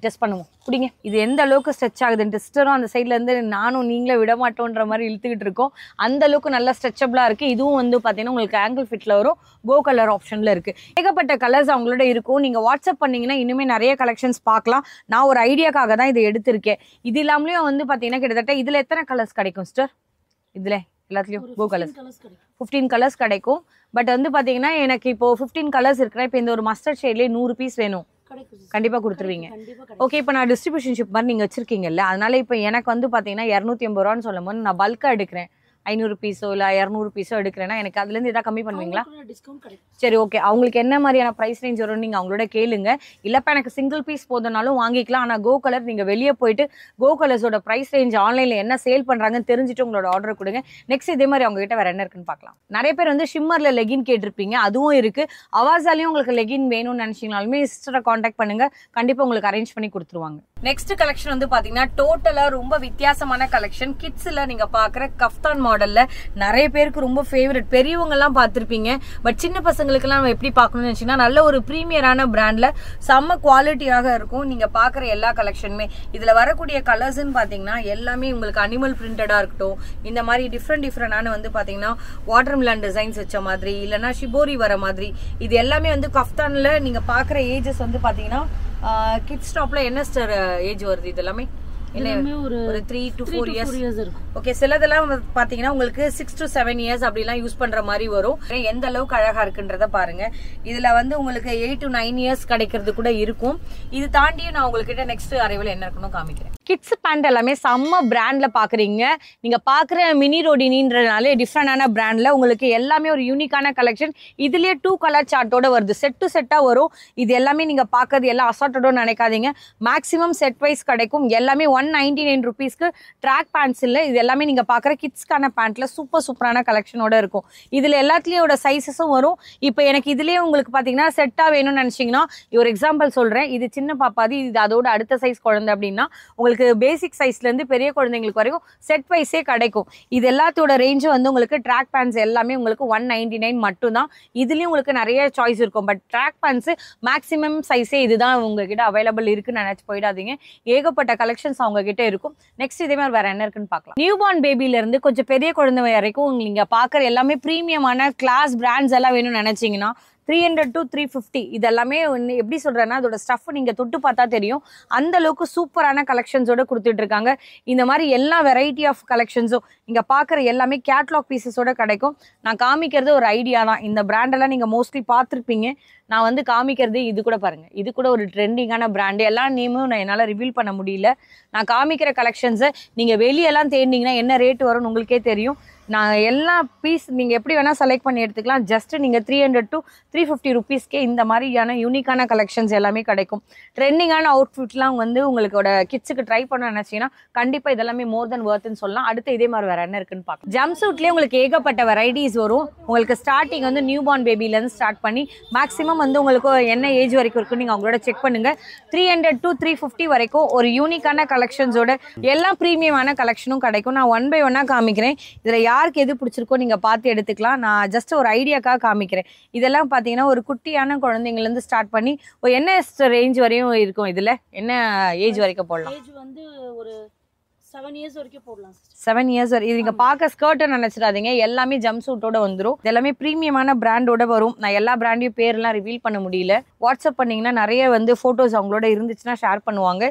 டெஸ்ட் பண்ணுவோம். பிடிங்க இது எந்த அளவுக்கு ஸ்ட்ரெச் ஆகுதுன்ட்டு டெஸ்டரும் அந்த சைட்லேருந்து நானும் நீங்களே விட மாட்டோன்ற மாதிரி இழுத்துக்கிட்டு இருக்கோம். அந்த அளவுக்கு நல்லா ஸ்ட்ரெச்சபிளாக இருக்குது இதுவும் வந்து பார்த்தீங்கன்னா உங்களுக்கு ஆங்கிள் ஃபிட்டில் வரும். கோ கலர் ஆப்ஷனில் இருக்குது ஏகப்பட்ட கலர்ஸ் அவங்களோட இருக்கும். நீங்கள் வாட்ஸ்அப் பண்ணிங்கன்னா இன்னுமே நிறைய கலெக்ஷன்ஸ் பார்க்கலாம். நான் ஒரு ஐடியாக்காக தான் இதை எடுத்திருக்கேன். இது இல்லாமலேயும் வந்து பார்த்தீங்கன்னா கிட்டத்தட்ட இதில் எத்தனை கலர்ஸ் கிடைக்கும் சிஸ்டர் இதில். எல்லாத்துலயும் கோ கலர்ஸ் ஃபிஃப்டீன் கலர்ஸ் கிடைக்கும். பட் வந்து பாத்தீங்கன்னா எனக்கு இப்போ ஃபிஃப்டீன் கலர்ஸ் இருக்குன்னா இப்போ இந்த ஒரு மஸ்டர்ட் ஷேட்லேயே நூறு பீஸ் வேணும். கண்டிப்பா கொடுத்துருவீங்க. ஓகே இப்போ நான் டிஸ்ட்ரிபியூஷன் ஷிப் மாதிரி நீங்கள் வச்சிருக்கீங்கல்ல அதனால இப்போ எனக்கு வந்து பார்த்தீங்கன்னா இரநூத்தி ஐம்பது ரூபான்னு சொல்லும் போது நான் பல்காக எடுக்கிறேன். ஐநூறு பீஸோ இல்லை இரநூறு பீஸோ எடுக்கிறேன்னா எனக்கு அதுலேருந்து எதாவது கம்மி பண்ணுவீங்களா? சரி ஓகே அவங்களுக்கு என்ன மாதிரியான ப்ரைஸ் ரேஞ்ச் வரும்னு நீங்கள் அவங்களோட கேளுங்க. இல்லைப்பா எனக்கு சிங்கிள் பீஸ் போதுனாலும் வாங்கிக்கலாம். ஆனால் கோ கலர் நீங்கள் வெளியே போயிட்டு கோ கலர்ஸோட ப்ரைஸ் ரேஞ்ச் ஆன்லைனில் என்ன சேல் பண்ணுறாங்கன்னு தெரிஞ்சுட்டு உங்களோட ஆர்டர் கொடுங்க. நெக்ஸ்ட் இதே மாதிரி அவங்க கிட்ட வேற என்ன இருக்குன்னு பார்க்கலாம். நிறைய பேர் வந்து ஷிம்மரில் லெகின் கேட்டிருப்பீங்க. அதுவும் இருக்கு. அவாசாலையும் உங்களுக்கு லெகின் வேணும்னு நினச்சிங்கனாலுமே சிஸ்டரை காண்டாக்ட் பண்ணுங்க. கண்டிப்பாக உங்களுக்கு அரேஞ்ச் பண்ணி கொடுத்துருவாங்க. நெக்ஸ்ட் கலெக்ஷன் வந்து பாத்தீங்கன்னா டோட்டலா ரொம்ப வித்தியாசமான கலெக்ஷன் கிட்ஸ்ல நீங்க பாக்குற கஃப்தான் மாடல்ல நிறைய பேருக்கு ரொம்ப ஃபேவரட் பெரியவங்க எல்லாம் பார்த்திருப்பீங்க. பட் சின்ன பசங்களுக்கு எல்லாம் எப்படி பார்க்கணும்னு நினைச்சீங்கன்னா நல்ல ஒரு ப்ரீமியரான பிராண்ட்ல செம்ம குவாலிட்டியாக இருக்கும் நீங்க பாக்குற எல்லா கலெக்ஷனுமே இதுல வரக்கூடிய கலர்ஸ்ன்னு பாத்தீங்கன்னா எல்லாமே உங்களுக்கு அனிமல் பிரிண்டடா இருக்கட்டும். இந்த மாதிரி டிஃப்ரெண்ட் டிஃப்ரெண்டான வந்து பாத்தீங்கன்னா வாட்டர் மிலான் டிசைன்ஸ் வச்ச மாதிரி இல்லைன்னா ஷிபோரி வர மாதிரி இது எல்லாமே வந்து கஃப்தான்ல நீங்க பாக்குற ஏஜஸ் வந்து பாத்தீங்கன்னா கிட்ஸ் ஸ்டாப்ல என்ன ஸ்டார் ஏஜ் வருது இது எல்லாமே எல்லாமே ஒரு three to four years okay சிலதெல்லாம் பாத்தீங்கன்னா உங்களுக்கு சிக்ஸ் டு செவன் இயர்ஸ் அப்படிலாம் யூஸ் பண்ற மாதிரி வரும். எந்த அளவுக்கு அழகா இருக்குன்றத பாருங்க. இதுல வந்து உங்களுக்கு எயிட் டு நைன் இயர்ஸ் கிடைக்கிறது கூட இருக்கும். இது தாண்டியும் நான் உங்ககிட்ட நெக்ஸ்ட் அரைவில் என்ன இருக்கணும் காமிக்கிறேன். கிட்ஸ் பேண்ட் எல்லாமே செம்ம பிராண்ட்ல பாக்குறீங்க. நீங்க பாக்குற மினி ரோடினின்றனாலே டிஃப்ரெண்டான பிராண்ட்ல உங்களுக்கு எல்லாமே ஒரு யூனிக்கான கலெக்ஷன் இதுலயே டூ கலர் சார்ட்டோட வருது. செட் டு செட்டா வரும். இது எல்லாமே நீங்க பாக்குறது எல்லாம் அசார்ட்டோட நினைக்காதீங்க. மேக்ஸிமம் செட் வைஸ் கிடைக்கும். எல்லாமே ஒன் நைன்டி நைன் ருபீஸ்க்கு ட்ராக் பேண்ட்ஸ் இல்லை இது எல்லாமே நீங்கள் பார்க்குற கிட்ஸ்க்கான பேண்ட்டில் சூப்பர் சூப்பரான கலெக்ஷனோட இருக்கும். இதில் எல்லாத்துலேயோட சைஸஸும் வரும். இப்போ எனக்கு இதுலேயே உங்களுக்கு பார்த்தீங்கன்னா செட்டாக வேணும்னு நினச்சிங்கன்னா ஒரு எக்ஸாம்பிள் சொல்கிறேன் இது சின்ன பாப்பாது இது அதோட அடுத்த சைஸ் குழந்தை அப்படின்னா உங்களுக்கு பேசிக் சைஸ்லேருந்து பெரிய குழந்தைங்களுக்கு வரைக்கும் செட் வைஸே கிடைக்கும். இது எல்லாத்தோட ரேஞ்சும் வந்து உங்களுக்கு ட்ராக் பேண்ட்ஸ் எல்லாமே உங்களுக்கு ஒன் நைன்டி நைன் மட்டும்தான். இதுலேயும் உங்களுக்கு நிறைய சாய்ஸ் இருக்கும். பட் ட்ராக் பேண்ட்ஸு மேக்ஸிமம் சைஸே இதுதான் உங்ககிட்ட அவைலபிள் இருக்குன்னு நினச்சி போயிடாதீங்க. ஏகப்பட்ட கலெக்ஷன்ஸ் அவங்க கிட்ட இருக்கும். நெக்ஸ்ட் இதே மாதிரி வேற என்ன இருக்குன்னு பார்க்கலாம். நியூ பார்ன் பேபில இருந்து கொஞ்சம் பெரிய குழந்தை வரைக்கும் நீங்க பாக்குற எல்லாமே ப்ரீமியமான கிளாஸ் பிராண்ட்ஸ் எல்லாம் வேணும்னு நினைச்சீங்கன்னா three hundred to three fifty இதெல்லாமே ஒன்று எப்படி சொல்கிறேன்னா அதோட ஸ்டஃப் நீங்கள் தொட்டு பார்த்தா தெரியும். அந்த அளவுக்கு சூப்பரான கலெக்ஷன்ஸோட கொடுத்துட்டு இருக்காங்க. இந்த மாதிரி எல்லா வெரைட்டி ஆஃப் கலெக்ஷன்ஸும் நீங்கள் பார்க்குற எல்லாமே கேட்லாக் பீசஸோட கிடைக்கும். நான் காமிக்கிறது ஒரு ஐடியா தான். இந்த பிராண்டெல்லாம் நீங்கள் மோஸ்ட்லி பார்த்துருப்பீங்க. நான் வந்து காமிக்கிறது இது கூட பாருங்கள் இது கூட ஒரு ட்ரெண்டிங்கான பிராண்டு எல்லா நேமும் நான் என்னால் ரிவீல் பண்ண முடியல. நான் காமிக்கிற கலெக்ஷன்ஸை நீங்கள் வெளியெல்லாம் தேடினீங்கன்னா என்ன ரேட் வரும்னு உங்களுக்கே தெரியும். நான் எல்லா பீஸ் நீங்கள் எப்படி வேணால் செலக்ட் பண்ணி எடுத்துக்கலாம். ஜஸ்ட் நீங்கள் three hundred to three fifty ருபீஸ்க்கே இந்த மாதிரியான யூனிக்கான கலெக்ஷன்ஸ் எல்லாமே கிடைக்கும். ட்ரெண்டிங்கான அவுட்ஃபிட்லாம் வந்து உங்களோட கிட்ஸுக்கு ட்ரை பண்ண நினச்சிங்கன்னா கண்டிப்பாக இதெல்லாமே மோர் தென் ஒர்த்துன்னு சொல்லலாம். அடுத்து இதே மாதிரி வேறு என்ன இருக்குன்னு பார்க்கலாம். ஜம்ப் சூட்லேயே உங்களுக்கு ஏகப்பட்ட வெரைட்டிஸ் வரும். உங்களுக்கு ஸ்டார்டிங் வந்து நியூ பார்ன் பேபிலேருந்து ஸ்டார்ட் பண்ணி மேக்ஸிமம் வந்து உங்களுக்கு என்ன ஏஜ் வரைக்கும் இருக்குன்னு நீங்கள் அவங்களோட செக் பண்ணுங்கள் three hundred to three fifty வரைக்கும் ஒரு யூனிக்கான கலெக்ஷன்ஸோட எல்லா ப்ரீமியமான கலெக்ஷனும் கிடைக்கும். நான் ஒன் பை ஒன்னாக காமிக்கிறேன். இதில் யாருக்கு எது பிடிச்சிருக்கோ நீங்கள் பார்த்து எடுத்துக்கலாம். நான் ஜஸ்ட் ஒரு ஐடியாக்காக காமிக்கிறேன். இதெல்லாம் பார்த்தீங்கன்னா ஒரு குட்டியான குழந்தைங்கலேருந்து ஸ்டார்ட் பண்ணி என்ன ரேஞ்ச் வரையும் இருக்கும் இதில்? என்ன ஏஜ் வரைக்கும் போடலாம்? ஏஜ் வந்து ஒரு செவன் இயர்ஸ் வரைக்கும் போடலாம். செவன் இயர்ஸ் வரை. இது நீங்க பார்க்க ஸ்கர்ட்டை நினைச்சிடாதீங்க. எல்லாமே ஜம்ப் சூட்டோட வந்துரும். இது எல்லாமே ப்ரீமியமான பிராண்டோட வரும். நான் எல்லா பிராண்டையும் பேர்லாம் ரிவீல் பண்ண முடியல. வாட்ஸ்அப் பண்ணீங்கன்னா நிறைய வந்து ஃபோட்டோஸ் அவங்களோட இருந்துச்சுன்னா ஷேர் பண்ணுவாங்க.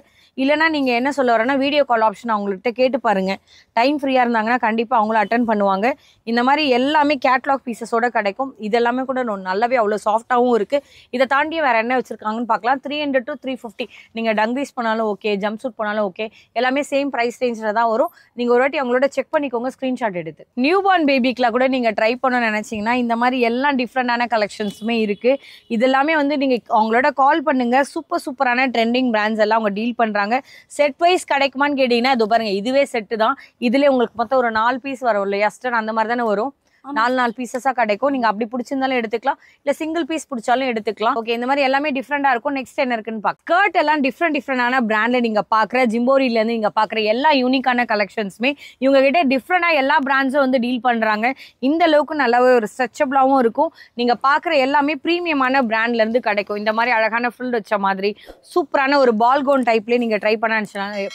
இல்லைனா நீங்கள் என்ன சொல்ல வரேன்னா வீடியோ கால் ஆப்ஷன் அவங்கள்ட்ட கேட்டு பாருங்க. டைம் ஃப்ரீயாக இருந்தாங்கன்னா கண்டிப்பாக அவங்களும் அட்டன் பண்ணுவாங்க. இந்த மாதிரி எல்லாமே கேட்லாக் பீசஸோட கிடைக்கும். இதெல்லாமே கூட நல்லாவே அவ்வளோ சாஃப்டாகவும் இருக்குது இதை தாண்டி வேறு என்ன வச்சுருக்காங்கன்னு பார்க்கலாம். Three hundred to three fifty நீங்கள் டங்வீஸ் பண்ணாலும் ஓகே ஜம்ப் சூட் பண்ணாலும் ஓகே எல்லாமே சேம் ப்ரைஸ் ரேஞ்சில் தான் வரும். நீங்கள் ஒரு வாட்டி அவங்களோட செக் பண்ணிக்கோங்க ஸ்க்ரீன்ஷாட் எடுத்து. நியூ பார்ன் பேபிக்கெலாம் கூட நீங்கள் ட்ரை பண்ண நினச்சிங்கன்னா இந்த மாதிரி எல்லாம் டிஃப்ரெண்ட்டான கலெக்ஷன்ஸுமே இருக்குது இதெல்லாமே வந்து நீங்கள் அவங்களோட கால் பண்ணுங்க. சூப்பர் சூப்பரான ட்ரெண்டிங் பிராண்ட்ஸ் எல்லாம் அவங்க டீல் பண்றாங்க செட் வைஸ் கிடைக்குமான்னு கேட்டீங்கன்னா இது பாருங்க இதுவே செட்டு தான். இதுல உங்களுக்கு மொத்தம் ஒரு நாலு பீஸ் வரும் இல்லையா? ஸ்டன் அந்த மாதிரி தானே வரும். நாலு நாலு பீசஸா கிடைக்கும். நீங்க அப்படி பிடிச்சிருந்தாலும் எடுத்துக்கலாம். இல்ல சிங்கிள் பீஸ் பிடிச்சாலும் எடுத்துக்கலாம். ஓகே இந்த மாதிரி எல்லாமே டிஃப்ரெண்டா இருக்கும். நெக்ஸ்ட் என்ன இருக்குன்னு பாக்க ஸ்கர்ட் எல்லாம் டிஃப்ரெண்ட் டிஃப்ரெண்டான பிராண்ட்ல நீங்க பாக்குற ஜிம்போரில இருந்து நீங்க பாக்குற எல்லா யூனிக்கான கலெக்ஷன்ஸுமே இவங்க கிட்ட டிஃப்ரெண்டா எல்லா பிராண்ட்ஸும் வந்து டீல் பண்றாங்க. இந்த அளவுக்கு நல்லாவே ஒரு ஸ்ட்ரெச்சபிளாவும் இருக்கும். நீங்க பாக்குற எல்லாமே ப்ரீமியமான பிராண்ட்ல இருந்து கிடைக்கும். இந்த மாதிரி அழகான ஃபுல் வச்ச மாதிரி சூப்பரான ஒரு பால் கோன் டைப்ல நீங்க ட்ரை பண்ண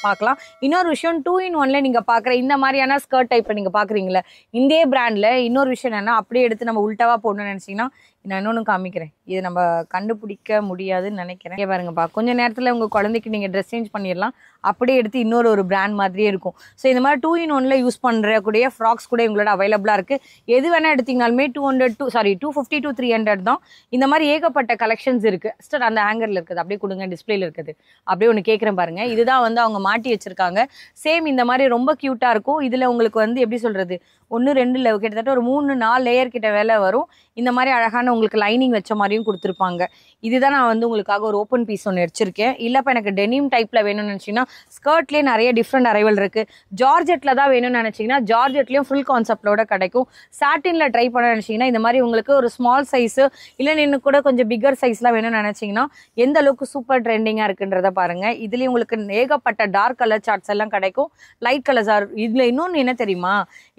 பார்க்கலாம் இன்னொரு விஷயம் டூ இன் ஒன்ல நீங்க பாக்குற இந்த மாதிரியான ஸ்கர்ட் டைப்ல நீங்க பாக்குறீங்களா இந்தே பிராண்ட்ல இன்னொரு விஷயம் என்ன அப்படியே எடுத்து நம்ம உல்டாவா போடணும்னு நினைச்சீங்கன்னா நான் இன்னொன்று காமிக்கிறேன். இது நம்ம கண்டுபிடிக்க முடியாதுன்னு நினைக்கிறேன். பாருங்கப்பா கொஞ்சம் நேரத்தில் உங்கள் குழந்தைக்கு நீங்கள் ட்ரெஸ் சேஞ்ச் பண்ணிடலாம். அப்படியே எடுத்து இன்னொரு ஒரு பிராண்ட் மாதிரியே இருக்கும். ஸோ இந்த மாதிரி டூ இன் ஒன்ல யூஸ் பண்ணுறக்கூடிய ஃப்ராக்ஸ் கூட எங்களோட அவைலபிளாக இருக்குது எது வேணால் எடுத்தீங்கனாலுமே two hundred to sorry two fifty to three hundred தான். இந்த மாதிரி ஏகப்பட்ட கலெக்ஷன்ஸ் இருக்குது ஸ்டர் அந்த ஹேங்கரில் இருக்குது. அப்படியே கொடுங்க டிஸ்பிளேல இருக்குது. அப்படியே ஒன்று கேட்குறேன் பாருங்கள் இதுதான் வந்து அவங்க மாட்டி வச்சிருக்காங்க. சேம் இந்த மாதிரி ரொம்ப க்யூட்டாக இருக்கும். இதில் உங்களுக்கு வந்து எப்படி சொல்கிறது ஒன்று ரெண்டு இல்லை கிட்டத்தட்ட ஒரு மூணு நாலு லேயர் கிட்ட வேலை வரும். இந்த மாதிரி அழகான உங்களுக்கு லைனிங் வச்ச மாதிரியும் கொடுத்துருப்பாங்க. இதுதான் நான் வந்து உங்களுக்காக ஒரு ஓப்பன் பீஸ் ஒன்று வச்சிருக்கேன் இல்லைப்பா எனக்கு டெனிம் டைப்பில் வேணும்னு நினச்சிங்கன்னா ஸ்கர்ட்லேயே நிறைய டிஃப்ரெண்ட் அரைவல் இருக்குது ஜார்ஜெட்டில் தான் வேணும்னு நினச்சிங்கன்னா ஜார்ஜெட்லேயும் ஃபுல் கான்செப்டோட கிடைக்கும். சாட்டினில் ட்ரை பண்ண நினச்சிங்கன்னா இந்த மாதிரி உங்களுக்கு ஒரு ஸ்மால் சைஸு இல்லை நின்று கூட கொஞ்சம் பிக்கர் சைஸ்லாம் வேணும்னு நினச்சிங்கன்னா எந்த அளவுக்கு சூப்பர் ட்ரெண்டிங்காக இருக்குன்றத பாருங்கள் இதுலேயும் உங்களுக்கு ஏகப்பட்ட டார்க் கலர் சார்ட்ஸ் எல்லாம் கிடைக்கும். லைட் கலர்ஸாக ஆர் இதில் இன்னொன்று என்ன தெரியுமா?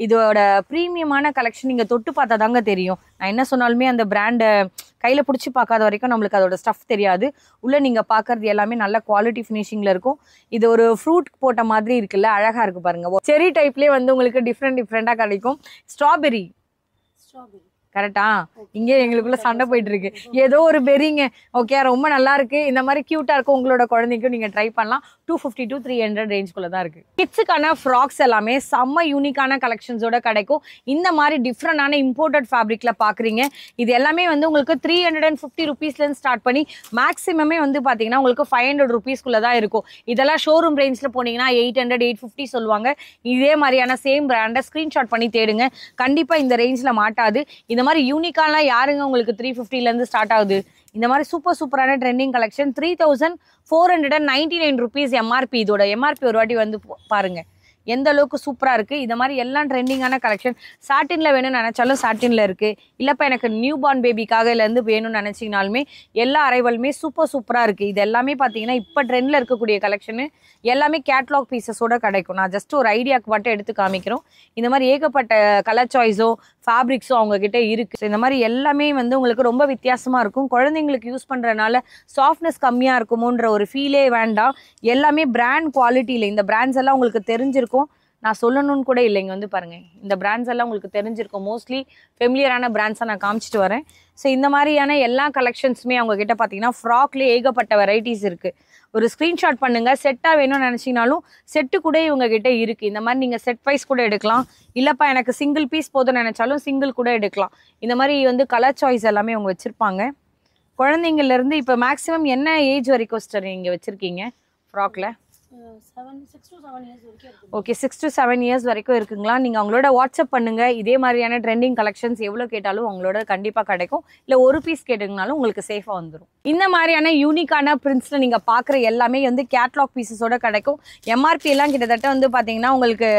இதோட ப்ரீமியமான கலெக்ஷன் நீங்கள் தொட்டு பார்த்தா தாங்க தெரியும். நான் என்ன சொன்னாலுமே அந்த பிராண்ட் கையில் பிடிச்சி பார்க்காத வரைக்கும் நம்மளுக்கு அதோட ஸ்டஃப் தெரியாது. உள்ளே நீங்கள் பார்க்கறது எல்லாமே நல்ல குவாலிட்டி ஃபினிஷிங்கில் இருக்கும். இது ஒரு ஃப்ரூட் போட்ட மாதிரி இருக்குல்ல அழகாக இருக்குது பாருங்க. செரி டைப்லேயே வந்து உங்களுக்கு டிஃப்ரெண்ட் டிஃப்ரெண்ட்டாக கிடைக்கும். ஸ்ட்ராபெரி கரெக்டா? இங்கே எங்களுக்குள்ள சண்டை போயிட்டு இருக்கு ஏதோ ஒரு பெரிங்க. ஓகே ரொம்ப நல்லா இருக்கு. இந்த மாதிரி கியூட்டா இருக்கும் உங்களோட குழந்தைக்கும் நீங்க ட்ரை பண்ணலாம். Two fifty to three hundred ரேஞ்சுக்குள்ள தான் இருக்கு. கிட்ஸுக்கான ஃப்ராக்ஸ் எல்லாமே செம்ம யூனிக்கான கலெக்ஷன்ஸோட கிடைக்கும். இந்த மாதிரி டிஃப்ரெண்டான இம்போர்ட்டட் ஃபேப்ரிக்ல பாக்குறீங்க. இது எல்லாமே வந்து உங்களுக்கு த்ரீ ஹண்ட்ரட் அண்ட் ஃபிஃப்டி ருபீஸ்லேருந்து ஸ்டார்ட் பண்ணி மேக்ஸிமமே வந்து பார்த்தீங்கன்னா உங்களுக்கு ஃபைவ் ஹண்ட்ரட் ருபீஸ்க்குள்ள தான் இருக்கும். இதெல்லாம் ஷோரூம் ரேஞ்சில் போனீங்கன்னா எயிட் ஹண்ட்ரட் எயிட் ஃபிஃப்டி சொல்லுவாங்க. இதே மாதிரியான சேம் பிராண்டை ஸ்க்ரீன்ஷாட் பண்ணி தேடுங்க. கண்டிப்பாக இந்த ரேஞ்சில் மாட்டாது. இந்த மாதிரி யூனிக்காலாம் யாருங்க உங்களுக்கு த்ரீ ஃபிஃப்டிலேருந்து ஸ்டார்ட் ஆகுது? இந்த மாதிரி சூப்பர் சூப்பரான trending collection three thousand four hundred and ninety nine rupees MRP இதோட எம்ஆர்பி ஒரு வாட்டி வந்து பாருங்கள் பாருங்க. எந்த அளவுக்கு சூப்பராக இருக்குது இந்த மாதிரி எல்லாம் ட்ரெண்டிங்கான கலெக்ஷன் சாட்டினில் வேணும்னு நினச்சாலும் சாட்டினில் இருக்குது இல்லைப்பா எனக்கு நியூ பார்ன் பேபிக்காக இதுலேருந்து வேணும்னு நினச்சிங்கனாலுமே எல்லா அரைவலுமே சூப்பர் சூப்பராக இருக்குது இது எல்லாமே பார்த்தீங்கன்னா இப்போ ட்ரெண்டில் இருக்கக்கூடிய கலெக்ஷனு எல்லாமே கேட்லாக் பீசஸோட கிடைக்கும். நான் ஜஸ்ட் ஒரு ஐடியாவுக்கு மட்டும் எடுத்து காமிக்கிறோம். இந்த மாதிரி ஏகப்பட்ட கலர் சாய்ஸோ ஃபேப்ரிக்ஸும் அவங்கக்கிட்ட இருக்குது ஸோ இந்த மாதிரி எல்லாமே வந்து உங்களுக்கு ரொம்ப வித்தியாசமாக இருக்கும். குழந்தைங்களுக்கு யூஸ் பண்ணுறனால சாஃப்ட்னஸ் கம்மியாக இருக்குமோன்ற ஒரு ஃபீலே வேண்டாம். எல்லாமே பிராண்ட் குவாலிட்டியில் இந்த பிராண்ட்ஸ் எல்லாம் உங்களுக்கு தெரிஞ்சிருக்கும். நான் சொல்லணும்னு கூட இல்லைங்க வந்து பாருங்கள் இந்த பிராண்ட்ஸ் எல்லாம் உங்களுக்கு தெரிஞ்சிருக்கும். மோஸ்ட்லி ஃபெமிலியரான பிராண்ட்ஸாக நான் காமிச்சிட்டு வரேன். ஸோ இந்த மாதிரியான எல்லா கலெக்ஷன்ஸுமே அவங்கக்கிட்ட பார்த்தீங்கன்னா ஃப்ராக்லேயே ஏகப்பட்ட வெரைட்டிஸ் இருக்குது ஒரு ஸ்க்ரீன்ஷாட் பண்ணுங்கள் செட்டாக வேணும்னு நினச்சிங்கனாலும் செட்டு கூட இவங்ககிட்ட இருக்குது இந்த மாதிரி நீங்கள் செட் வைஸ் கூட எடுக்கலாம். இல்லைப்பா எனக்கு சிங்கிள் பீஸ் போதும்னு நினச்சாலும் சிங்கிள் கூட எடுக்கலாம். இந்த மாதிரி வந்து கலர் சாய்ஸ் எல்லாமே அவங்க வச்சுருப்பாங்க. குழந்தைங்கள்லேருந்து இப்போ மேக்ஸிமம் என்ன ஏஜ் வரைக்கும் ஸ்டர் நீங்கள் வச்சுருக்கீங்க? ஃப்ராக்கில் seven six years okay six to seven years வரைக்கும் இருக்குங்களா? நீங்கள் அவங்களோட வாட்ஸ்அப் பண்ணுங்கள் இதே மாதிரியான ட்ரெண்டிங் கலெக்ஷன்ஸ் எவ்வளோ கேட்டாலும் அவங்களோட கண்டிப்பாக கிடைக்கும். இல்லை ஒரு பீஸ் கேட்டுங்கனாலும் உங்களுக்கு சேஃபாக வந்துடும் இந்த மாதிரியான யூனிக்கான பிரிண்ட்ஸில் நீங்கள் பார்க்குற எல்லாமே வந்து கேட்லாக் பீசஸோட கிடைக்கும். எம்ஆர்பி எல்லாம் கிட்டத்தட்ட வந்து பார்த்தீங்கன்னா உங்களுக்கு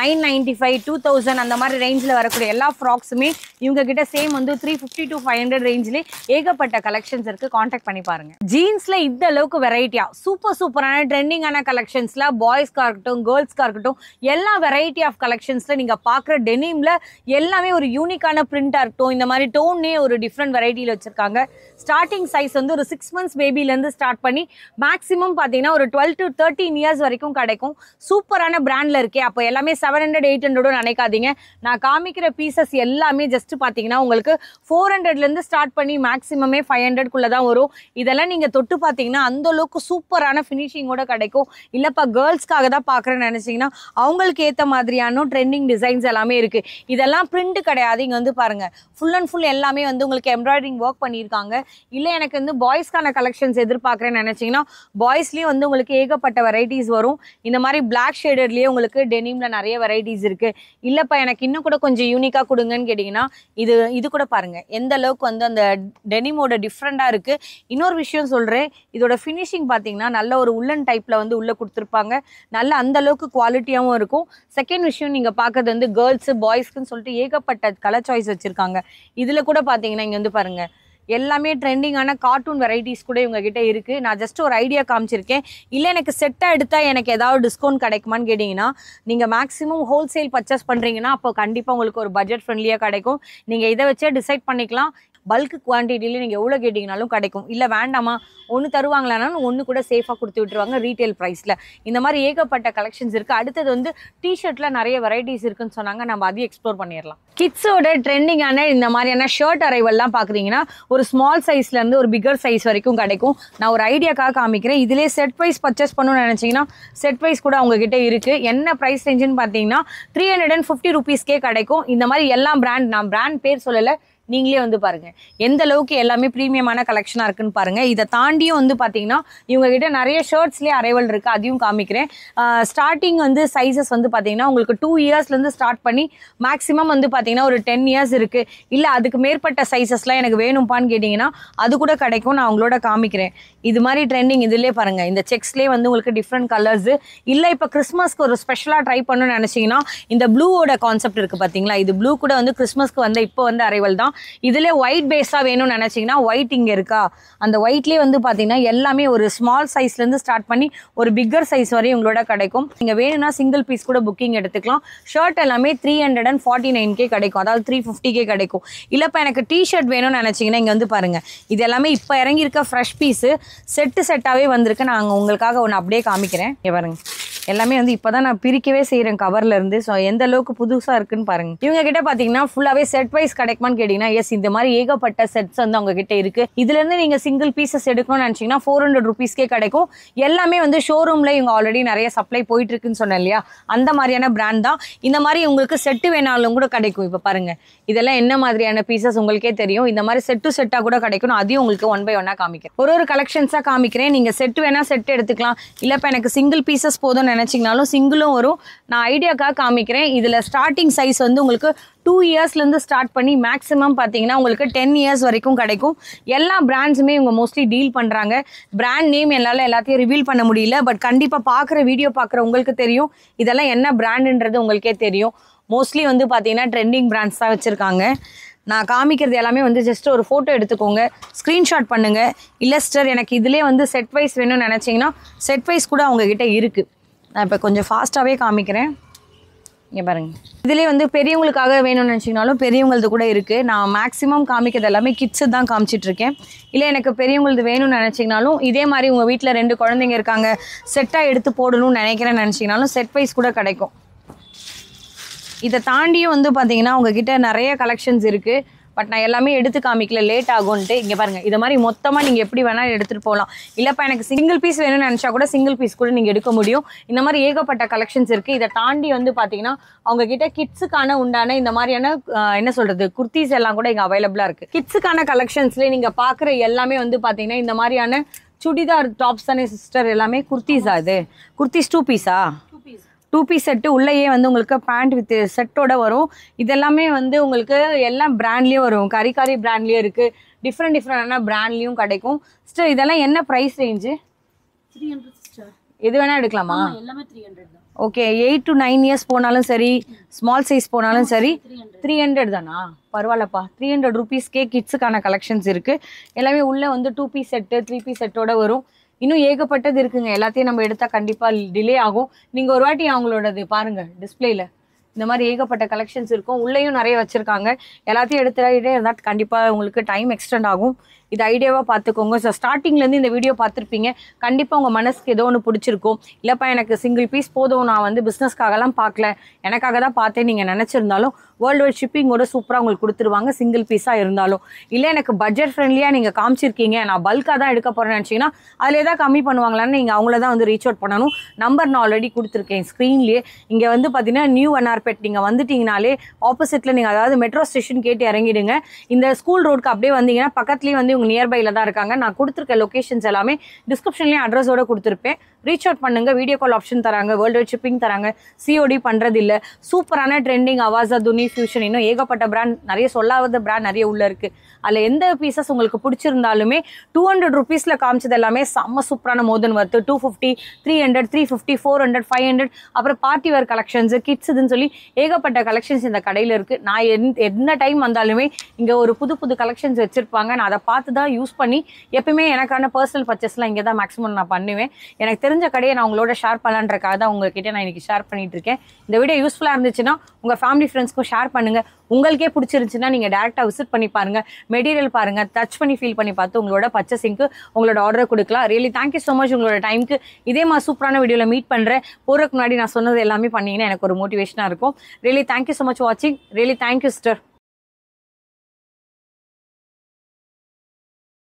nine ninety five two thousand அந்த மாதிரி ரேஞ்சில் வரக்கூடிய எல்லா ஃப்ராக்ஸுமே இவங்க கிட்ட சேம் வந்து three fifty to five hundred ரேஞ்சிலே ஏகப்பட்ட கலெக்ஷன்ஸ் இருக்குது காண்டாக்ட் பண்ணி பாருங்கள் ஜீன்ஸில் இந்த அளவுக்கு வெரைட்டியாக சூப்பர் சூப்பரான ட்ரெண்டிங்கான கலெக்ஷன் கலெக்ஷன்ஸில் பாய்ஸ்க்காக இருக்கட்டும் கேர்ள்ஸ்க்காக இருக்கட்டும் எல்லா வெரைட்டி ஆஃப் கலெக்ஷன்ஸில் நீங்கள் பார்க்குற டெனிமில் எல்லாமே ஒரு யூனிக்கான பிரிண்டாக இருக்கட்டும். இந்த மாதிரி டோன்னே ஒரு டிஃப்ரெண்ட் வெரைட்டியில் வச்சுருக்காங்க. ஸ்டார்டிங் சைஸ் வந்து ஒரு சிக்ஸ் மந்த்ஸ் பேபிலேருந்து ஸ்டார்ட் பண்ணி மேக்ஸிமம் பார்த்தீங்கன்னா ஒரு டுவெல் டு தேர்ட்டின் இயர்ஸ் வரைக்கும் கிடைக்கும். சூப்பரான பிராண்டில் இருக்கே. அப்போ எல்லாமே செவன் ஹண்ட்ரட் எயிட் ஹண்ட்ரடும் நினைக்காதீங்க. நான் காமிக்கிற பீசஸ் எல்லாமே ஜஸ்ட் பார்த்தீங்கன்னா உங்களுக்கு ஃபோர் ஹண்ட்ரட்லேருந்து ஸ்டார்ட் பண்ணி மேக்ஸிமமே ஃபைவ் ஹண்ட்ரட்குள்ளே தான் வரும். இதெல்லாம் நீங்கள் தொட்டு பார்த்தீங்கன்னா அந்த அளவுக்கு சூப்பரான ஃபினிஷிங்கோட கிடைக்கும். இல்லைப்பா கேர்ள்ஸ்க்காக தான் பார்க்குறேன்னு நினச்சிங்கன்னா அவங்களுக்கு ஏற்ற மாதிரியான ட்ரெண்டிங் டிசைன்ஸ் எல்லாமே இருக்குது இதெல்லாம் பிரிண்ட் கிடையாது. இங்கே வந்து பாருங்கள் ஃபுல் அண்ட் ஃபுல் எல்லாமே வந்து உங்களுக்கு எம்ப்ராய்டரிங் ஒர்க் பண்ணியிருக்காங்க. இல்லை எனக்கு வந்து பாய்ஸ்க்கான கலெக்ஷன்ஸ் எதிர்பார்க்குறேன்னு நினச்சிங்கன்னா பாய்ஸ்லேயும் வந்து உங்களுக்கு ஏகப்பட்ட வெரைட்டிஸ் வரும். இந்த மாதிரி பிளாக் ஷேடட்லேயே உங்களுக்கு டெனிமில் நிறைய வெரைட்டிஸ் இருக்குது இல்லைப்பா எனக்கு இன்னும் கூட கொஞ்சம் யூனிக்காக கொடுங்கன்னு கேட்டிங்கன்னா இது இது கூட பாருங்கள் எந்த அளவுக்கு வந்து அந்த டெனிமோட டிஃப்ரெண்ட்டாக இருக்குது இன்னொரு விஷயம் சொல்கிறேன் இதோட ஃபினிஷிங் பார்த்தீங்கன்னா நல்ல ஒரு உள்ளன் டைப்பில் வந்து உள்ள கொடுத்துருப்பாங்க. நல்ல அந்த அளவுக்கு குவாலிட்டியாகவும் இருக்கும். செகண்ட் விஷயம் நீங்கள் பார்க்கறது வந்து கேர்ள்ஸு பாய்ஸ்க்குன்னு சொல்லிட்டு ஏகப்பட்ட கலர் சாய்ஸ் வச்சுருக்காங்க. இதில் கூட பார்த்தீங்கன்னா இங்கே வந்து பாருங்கள் எல்லாமே ட்ரெண்டிங்கான கார்ட்டூன் வெரைட்டிஸ் கூட இவங்க கிட்ட இருக்கு. நான் ஜஸ்ட் ஒரு ஐடியா காமிச்சிருக்கேன். இல்லை எனக்கு செட்டாக எடுத்தா எனக்கு ஏதாவது டிஸ்கவுண்ட் கிடைக்குமான்னு கேட்டிங்கன்னா நீங்கள் மேக்ஸிமம் ஹோல்சேல் பர்ச்சேஸ் பண்ணுறீங்கன்னா அப்போ கண்டிப்பாக உங்களுக்கு ஒரு பட்ஜெட் ஃப்ரெண்ட்லியாக கிடைக்கும். நீங்கள் இதை வச்சே டிசைட் பண்ணிக்கலாம். பல்க் குவான்டிட்டியில் நீங்கள் எவ்வளோ கேட்டிங்கனாலும் கிடைக்கும். இல்லை வேண்டாமா ஒன்று தருவாங்களானாலும் ஒன்று கூட சேஃபாக கொடுத்து விட்டுருவாங்க ரீட்டைல் ப்ரைஸில் இந்த மாதிரி ஏகப்பட்ட கலெக்ஷன்ஸ் இருக்குது அடுத்தது வந்து டிஷர்ட்டில் நிறைய வெரைட்டிஸ் இருக்குன்னு சொன்னாங்க. நம்ம அதையும் எக்ஸ்ப்ளோர் பண்ணிடலாம். கிட்ஸோட ட்ரெண்டிங்கான இந்த மாதிரியான ஷர்ட் அரைவல்லாம் பார்க்குறீங்கன்னா ஒரு ஸ்மால் சைஸ்லேருந்து ஒரு பிகர் சைஸ் வரைக்கும் கிடைக்கும். நான் ஒரு ஐடியாக்காக காமிக்கிறேன். இதிலே செட் ப்ரைஸ் பர்ச்சேஸ் பண்ணணும்னு நினச்சிங்கன்னா செட் ப்ரைஸ் கூட அவங்கக்கிட்ட இருக்குது என்ன ப்ரைஸ் ரேஞ்சுன்னு பார்த்தீங்கன்னா த்ரீ ஹண்ட்ரட் அண்ட் ஃபிஃப்டி ருபீஸ்க்கே கிடைக்கும். இந்த மாதிரி எல்லா பிராண்ட் நான் பிராண்ட் பேர் சொல்லலை. நீங்களே வந்து பாருங்கள் எந்த அளவுக்கு எல்லாமே ப்ரீமியமான கலெக்ஷனாக இருக்குன்னு பாருங்கள் இதை தாண்டியும் வந்து பார்த்தீங்கன்னா இவங்ககிட்ட நிறைய ஷர்ட்ஸ்லேயே அரைவல் இருக்குது அதையும் காமிக்கிறேன். ஸ்டார்டிங் வந்து சைஸஸ் வந்து பார்த்தீங்கன்னா உங்களுக்கு டூ இயர்ஸ்லேருந்து ஸ்டார்ட் பண்ணி மேக்ஸிமம் வந்து பார்த்தீங்கன்னா ஒரு டென் இயர்ஸ் இருக்குது இல்லை அதுக்கு மேற்பட்ட சைஸஸ்லாம் எனக்கு வேணும்ப்பான்னு கேட்டிங்கன்னா அது கூட கிடைக்கும் நான் உங்களோட காமிக்கிறேன். இது மாதிரி ட்ரெண்டிங் இதுலேயே பாருங்கள் இந்த செக்ஸ்லேயே வந்து உங்களுக்கு டிஃப்ரெண்ட் கலர்ஸ் இல்லை இப்போ கிறிஸ்மஸ்க்கு ஒரு ஸ்பெஷலாக ட்ரை பண்ணணும்னு நினச்சிங்கன்னா இந்த ப்ளூவோட கான்செப்ட் இருக்குது பார்த்தீங்களா இது ப்ளூ கூட வந்து கிறிஸ்மஸ்க்கு வந்த இப்போ வந்து அரைவல் தான். இதில் ஒயிட் பேஸாக வேணும்னு நினச்சிங்கன்னா ஒயிட் இங்கே இருக்கா? அந்த ஒயிட்லேயே வந்து பார்த்தீங்கன்னா எல்லாமே ஒரு ஸ்மால் சைஸ்லேருந்து ஸ்டார்ட் பண்ணி ஒரு பிக்கர் சைஸ் வரையும் உங்களோட கிடைக்கும். நீங்கள் வேணும்னா சிங்கிள் பீஸ் கூட புக்கிங் எடுத்துக்கலாம். ஷர்ட் எல்லாமே த்ரீ ஹண்ட்ரட் அண்ட் ஃபார்ட்டி நைன்கே கிடைக்கும். அதாவது த்ரீ ஃபிஃப்டிக்கே கிடைக்கும். இல்லை இப்போ எனக்கு டிஷர்ட் வேணும்னு நினச்சிங்கன்னா இங்கே வந்து பாருங்கள் இது எல்லாமே இப்போ இறங்கியிருக்க ஃப்ரெஷ் பீஸு செட்டு செட்டாகவே வந்திருக்கு. நான் உங்களுக்காக ஒன்று அப்படியே காமிக்கிறேன். இங்கே பாருங்க. எல்லாமே வந்து இப்போ தான் நான் பிரிக்கவே செய்கிறேன் கவர்லேருந்து ஸோ எந்த அளவுக்கு புதுசாக இருக்குன்னு பாருங்கள் இவங்க கிட்ட பார்த்தீங்கன்னா ஃபுல்லாகவே செட் வைஸ் கிடைக்குமான்னு கேட்டிங்கன்னா எஸ் இந்த மாதிரி ஏகப்பட்ட செட்ஸ் வந்து அவங்க கிட்ட இருக்கு இதுலேருந்து நீங்கள் சிங்கிள் பீசஸ் எடுக்கணும்னு நினைச்சீங்கன்னா ஃபோர் ஹண்ட்ரட் ருபீஸ்க்கே கிடைக்கும். எல்லாமே வந்து ஷோரூமில் இவங்க ஆல்ரெடி நிறைய சப்ளை போயிட்டு இருக்குன்னு சொன்னேன் இல்லையா? அந்த மாதிரியான பிராண்ட் தான். இந்த மாதிரி உங்களுக்கு செட்டு வேணாலும் கூட கிடைக்கும். இப்போ பாருங்க இதெல்லாம் என்ன மாதிரியான பீசஸ் உங்களுக்கே தெரியும். இந்த மாதிரி செட்டு செட்டாக கூட கிடைக்கும் அதையும் உங்களுக்கு ஒன் பை ஒன்னாக காமிக்கிறேன். ஒரு ஒரு கலெக்ஷன்ஸாக காமிக்கிறேன். நீங்கள் செட் வேணால் செட் எடுத்துக்கலாம். இல்லை இப்போ எனக்கு சிங்கிள் பீசஸ் போதும்னு நினச்சிங்கனாலும் சிங்கிளும் வரும். நான் ஐடியாக்காக காமிக்கிறேன். இதில் ஸ்டார்டிங் சைஸ் வந்து உங்களுக்கு டூ இயர்ஸ்லேருந்து ஸ்டார்ட் பண்ணி மேக்ஸிமம் பார்த்தீங்கன்னா உங்களுக்கு டென் இயர்ஸ் வரைக்கும் கிடைக்கும். எல்லா பிராண்ட்ஸுமே இவங்க மோஸ்ட்லி டீல் பண்ணுறாங்க பிராண்ட் நேம் என்னால் எல்லாத்தையும் ரிவீல் பண்ண முடியல பட் கண்டிப்பாக பார்க்குற வீடியோ பார்க்குற உங்களுக்கு தெரியும். இதெல்லாம் என்ன பிராண்டுன்றது உங்களுக்கே தெரியும். மோஸ்ட்லி வந்து பார்த்தீங்கன்னா ட்ரெண்டிங் பிராண்ட்ஸ் தான் வச்சுருக்காங்க. நான் காமிக்கிறது எல்லாமே வந்து ஜஸ்ட் ஒரு ஃபோட்டோ எடுத்துக்கோங்க. ஸ்க்ரீன்ஷாட் பண்ணுங்கள் இல்லை சிஸ்டர் எனக்கு இதிலே வந்து செட் வைஸ் வேணும்னு நினச்சிங்கன்னா செட் வைஸ் கூட அவங்கக்கிட்ட இருக்குது நான் இப்போ கொஞ்சம் ஃபாஸ்ட்டாகவே காமிக்கிறேன். இங்கே பாருங்க. இதுலேயே வந்து பெரியவங்களுக்காக வேணும்னு நினச்சிங்கனாலும் பெரியவங்களது கூட இருக்குது நான் மேக்ஸிமம் காமிக்கிறது எல்லாமே கிட்ஸு தான் காமிச்சிட்ருக்கேன் இல்லை எனக்கு பெரியவங்களது வேணும்னு நினச்சிங்கனாலும் இதே மாதிரி உங்கள் வீட்டில் ரெண்டு குழந்தைங்க இருக்காங்க செட்டாக எடுத்து போடணும்னு நினைக்கிறேன்னு நினச்சிங்கனாலும் செட் வைஸ் கூட கிடைக்கும். இதை தாண்டியும் வந்து பார்த்தீங்கன்னா உங்ககிட்ட நிறைய கலெக்ஷன்ஸ் இருக்குது பட் நான் எல்லாமே எடுத்து காமிக்கல லேட் ஆகும்ன்ட்டு. இங்கே பாருங்கள் இதை மாதிரி மொத்தமாக நீங்கள் எப்படி வேணாலும் எடுத்துகிட்டு போகலாம் இல்லைப்பா எனக்கு சிங்கிள் பீஸ் வேணும்னு நினச்சா கூட சிங்கிள் பீஸ் கூட நீங்கள் எடுக்க முடியும். இந்த மாதிரி ஏகப்பட்ட கலெக்ஷன்ஸ் இருக்குது இதை தாண்டி வந்து பார்த்தீங்கன்னா அவங்கக்கிட்ட கிட்ஸுக்கான உண்டான இந்த மாதிரியான என்ன சொல்கிறது குர்த்திஸ் எல்லாம் கூட இங்கே அவைலபிளாக இருக்குது கிட்ஸுக்கான கலெக்ஷன்ஸ்லேயே நீங்கள் பார்க்குற எல்லாமே வந்து பார்த்தீங்கன்னா இந்த மாதிரியான சுடிதார் டாப்ஸ் தானே சிஸ்டர் எல்லாமே குர்த்திஸா இது? குர்த்திஸ் டூ பீஸா டூ பீஸ் செட்டு உள்ளேயே வந்து உங்களுக்கு பேண்ட் வித் செட்டோட வரும். இதெல்லாமே வந்து உங்களுக்கு எல்லாம் பிராண்ட்லேயும் வரும். கரிகாரி பிராண்ட்லேயும் இருக்குது டிஃப்ரெண்ட் டிஃப்ரெண்டான பிராண்ட்லேயும் கிடைக்கும். சிஸ்டர் இதெல்லாம் என்ன price range three hundred sister எது வேணால் எடுக்கலாமா? எல்லாமே three hundred okay eight to nine years போனாலும் சரி ஸ்மால் சைஸ் போனாலும் சரி த்ரீ ஹண்ட்ரட் தானா? பரவாயில்லப்பா. த்ரீ ஹண்ட்ரட் ருபீஸ்க்கே கிட்ஸுக்கான கலெக்ஷன்ஸ் இருக்குது எல்லாமே உள்ளே வந்து two piece set three piece செட்டோட வரும். இன்னும் ஏகப்பட்டது இருக்குங்க. எல்லாத்தையும் நம்ம எடுத்தால் கண்டிப்பாக டிலே ஆகும். நீங்கள் ஒரு வாட்டி அவங்களோடது பாருங்கள் டிஸ்பிளேல இந்த மாதிரி ஏகப்பட்ட கலெக்ஷன்ஸ் இருக்கும். உள்ளேயும் நிறைய வச்சுருக்காங்க. எல்லாத்தையும் எடுத்துகிட்டே இருந்தால் கண்டிப்பாக உங்களுக்கு டைம் எக்ஸ்டெண்ட் ஆகும். இது ஐடியாவாக பார்த்துக்கோங்க ஸோ ஸ்டார்டிங்லேருந்து இந்த வீடியோ பார்த்துருப்பீங்க கண்டிப்பாக உங்கள் மனசுக்கு ஏதோ ஒன்று பிடிச்சிருக்கும். இல்லைப்பா எனக்கு சிங்கிள் பீஸ் போதும். நான் வந்து பிஸ்னஸ்க்காகலாம் பார்க்கல எனக்காக தான் பார்த்தேன். நீங்கள் நினச்சிருந்தாலும் வேர்ல்டு வைட் ஷிப்பிங்கோட சூப்பராக உங்களுக்கு கொடுத்துருவாங்க. சிங்கிள் பீஸாக இருந்தாலும். இல்லை எனக்கு பட்ஜெட் ஃப்ரெண்ட்லியாக நீங்கள் காமிச்சிருக்கீங்க. நான் பல்காக தான் எடுக்க போகிறேன்னு நினச்சிங்கன்னா அதில் ஏதாவது கம்மி பண்ணுவாங்களான்னு நீங்கள் அவங்கள தான் வந்து ரீச் அவுட் பண்ணணும். நம்பர் நான் ஆல்ரெடி கொடுத்துருக்கேன் ஸ்க்ரீன்லேயே இங்கே வந்து பார்த்தீங்கன்னா நியூ என்ஆர்பெட் நீங்கள் வந்துட்டீங்கனாலே ஆப்போசிட்டில் நீங்கள் அதாவது மெட்ரோ ஸ்டேஷன் கேட்டு இறங்கிடுங்க. இந்த ஸ்கூல் ரோடுக்கு அப்படியே வந்தீங்கன்னா பக்கத்துலேயே வந்து உங்கள் நியர்பையில் தான் இருக்காங்க. நான் கொடுத்துருக்க லொகேஷன்ஸ் எல்லாமே டிஸ்கிரிப்ஷன்லேயும் அட்ரஸோட கொடுத்துருப்பேன். ரீச் அவுட் பண்ணுங்க வீடியோ கால் ஆப்ஷன் தராங்க வேர்ல்டு வைட் ஷிப்பிங் தராங்க சிஓடி பண்ணுறது இல்லை சூப்பரான ட்ரெண்டிங் அவாசா துனி ஃபியூஷன் இன்னும் ஏகப்பட்ட பிராண்ட் நிறைய சொல்லாத பிராண்ட் நிறைய உள்ள இருக்கு. அதில் எந்த பீசஸ் உங்களுக்கு பிடிச்சிருந்தாலுமே டூ ஹண்ட்ரட் ருபீஸில் காமிச்சது எல்லாமே செம்ம சூப்பரான more than worth two fifty three hundred three fifty four hundred five hundred அப்புறம் பார்ட்டி வேர் கலெக்ஷன்ஸ் கிட்ஸ் இதுன்னு சொல்லி ஏகப்பட்ட கலெக்ஷன்ஸ் இந்த கடையில் இருக்குது நான் எந் எந்த டைம் வந்தாலுமே இங்கே ஒரு புது புது கலெக்ஷன்ஸ் வச்சுருப்பாங்க. நான் அதை பார்த்து தான் யூஸ் பண்ணி எப்பயுமே எனக்கான பர்சனல் பர்ச்சேஸ்லாம் இங்கே தான் மேக்ஸிமம் நான் பண்ணுவேன். எனக்கு தெரிஞ்ச கடையை நான் உங்களோட ஷேர் பண்ணலான்றக்காக தான் உங்ககிட்ட நான் இன்னைக்கு ஷேர் பண்ணிட்டு இருக்கேன் இந்த வீடியோ யூஸ்ஃபுல்லாக இருந்துச்சுன்னா உங்கள் ஃபேமிலி ஃப்ரெண்ட்ஸ்க்கும் ஷேர் பண்ணுங்கள் உங்களுக்கே பிடிச்சிருந்துச்சுன்னா நீங்கள் டேரெக்டாக விசிட் பண்ணி பாருங்க. மெட்டீரியல் பாருங்க. டச் பண்ணி ஃபீல் பண்ணி பார்த்து உங்களோட பர்ச்சேசிங்க்கு உங்களோட ஆர்டர் கொடுக்கலாம். ரியலி தேங்க்யூ ஸோ மச் உங்களோட டைமுக்கு இதே மாதிரி சூப்பரான வீடியோவில் மீட் பண்ணுறேன் போகிறதுக்கு முன்னாடி நான் சொன்னது எல்லாமே பண்ணீங்கன்னா எனக்கு ஒரு மோட்டிவேஷனாக இருக்கும். Really thank you so much வாட்சிங் ரியலி தேங்க்யூ சிஸ்டர்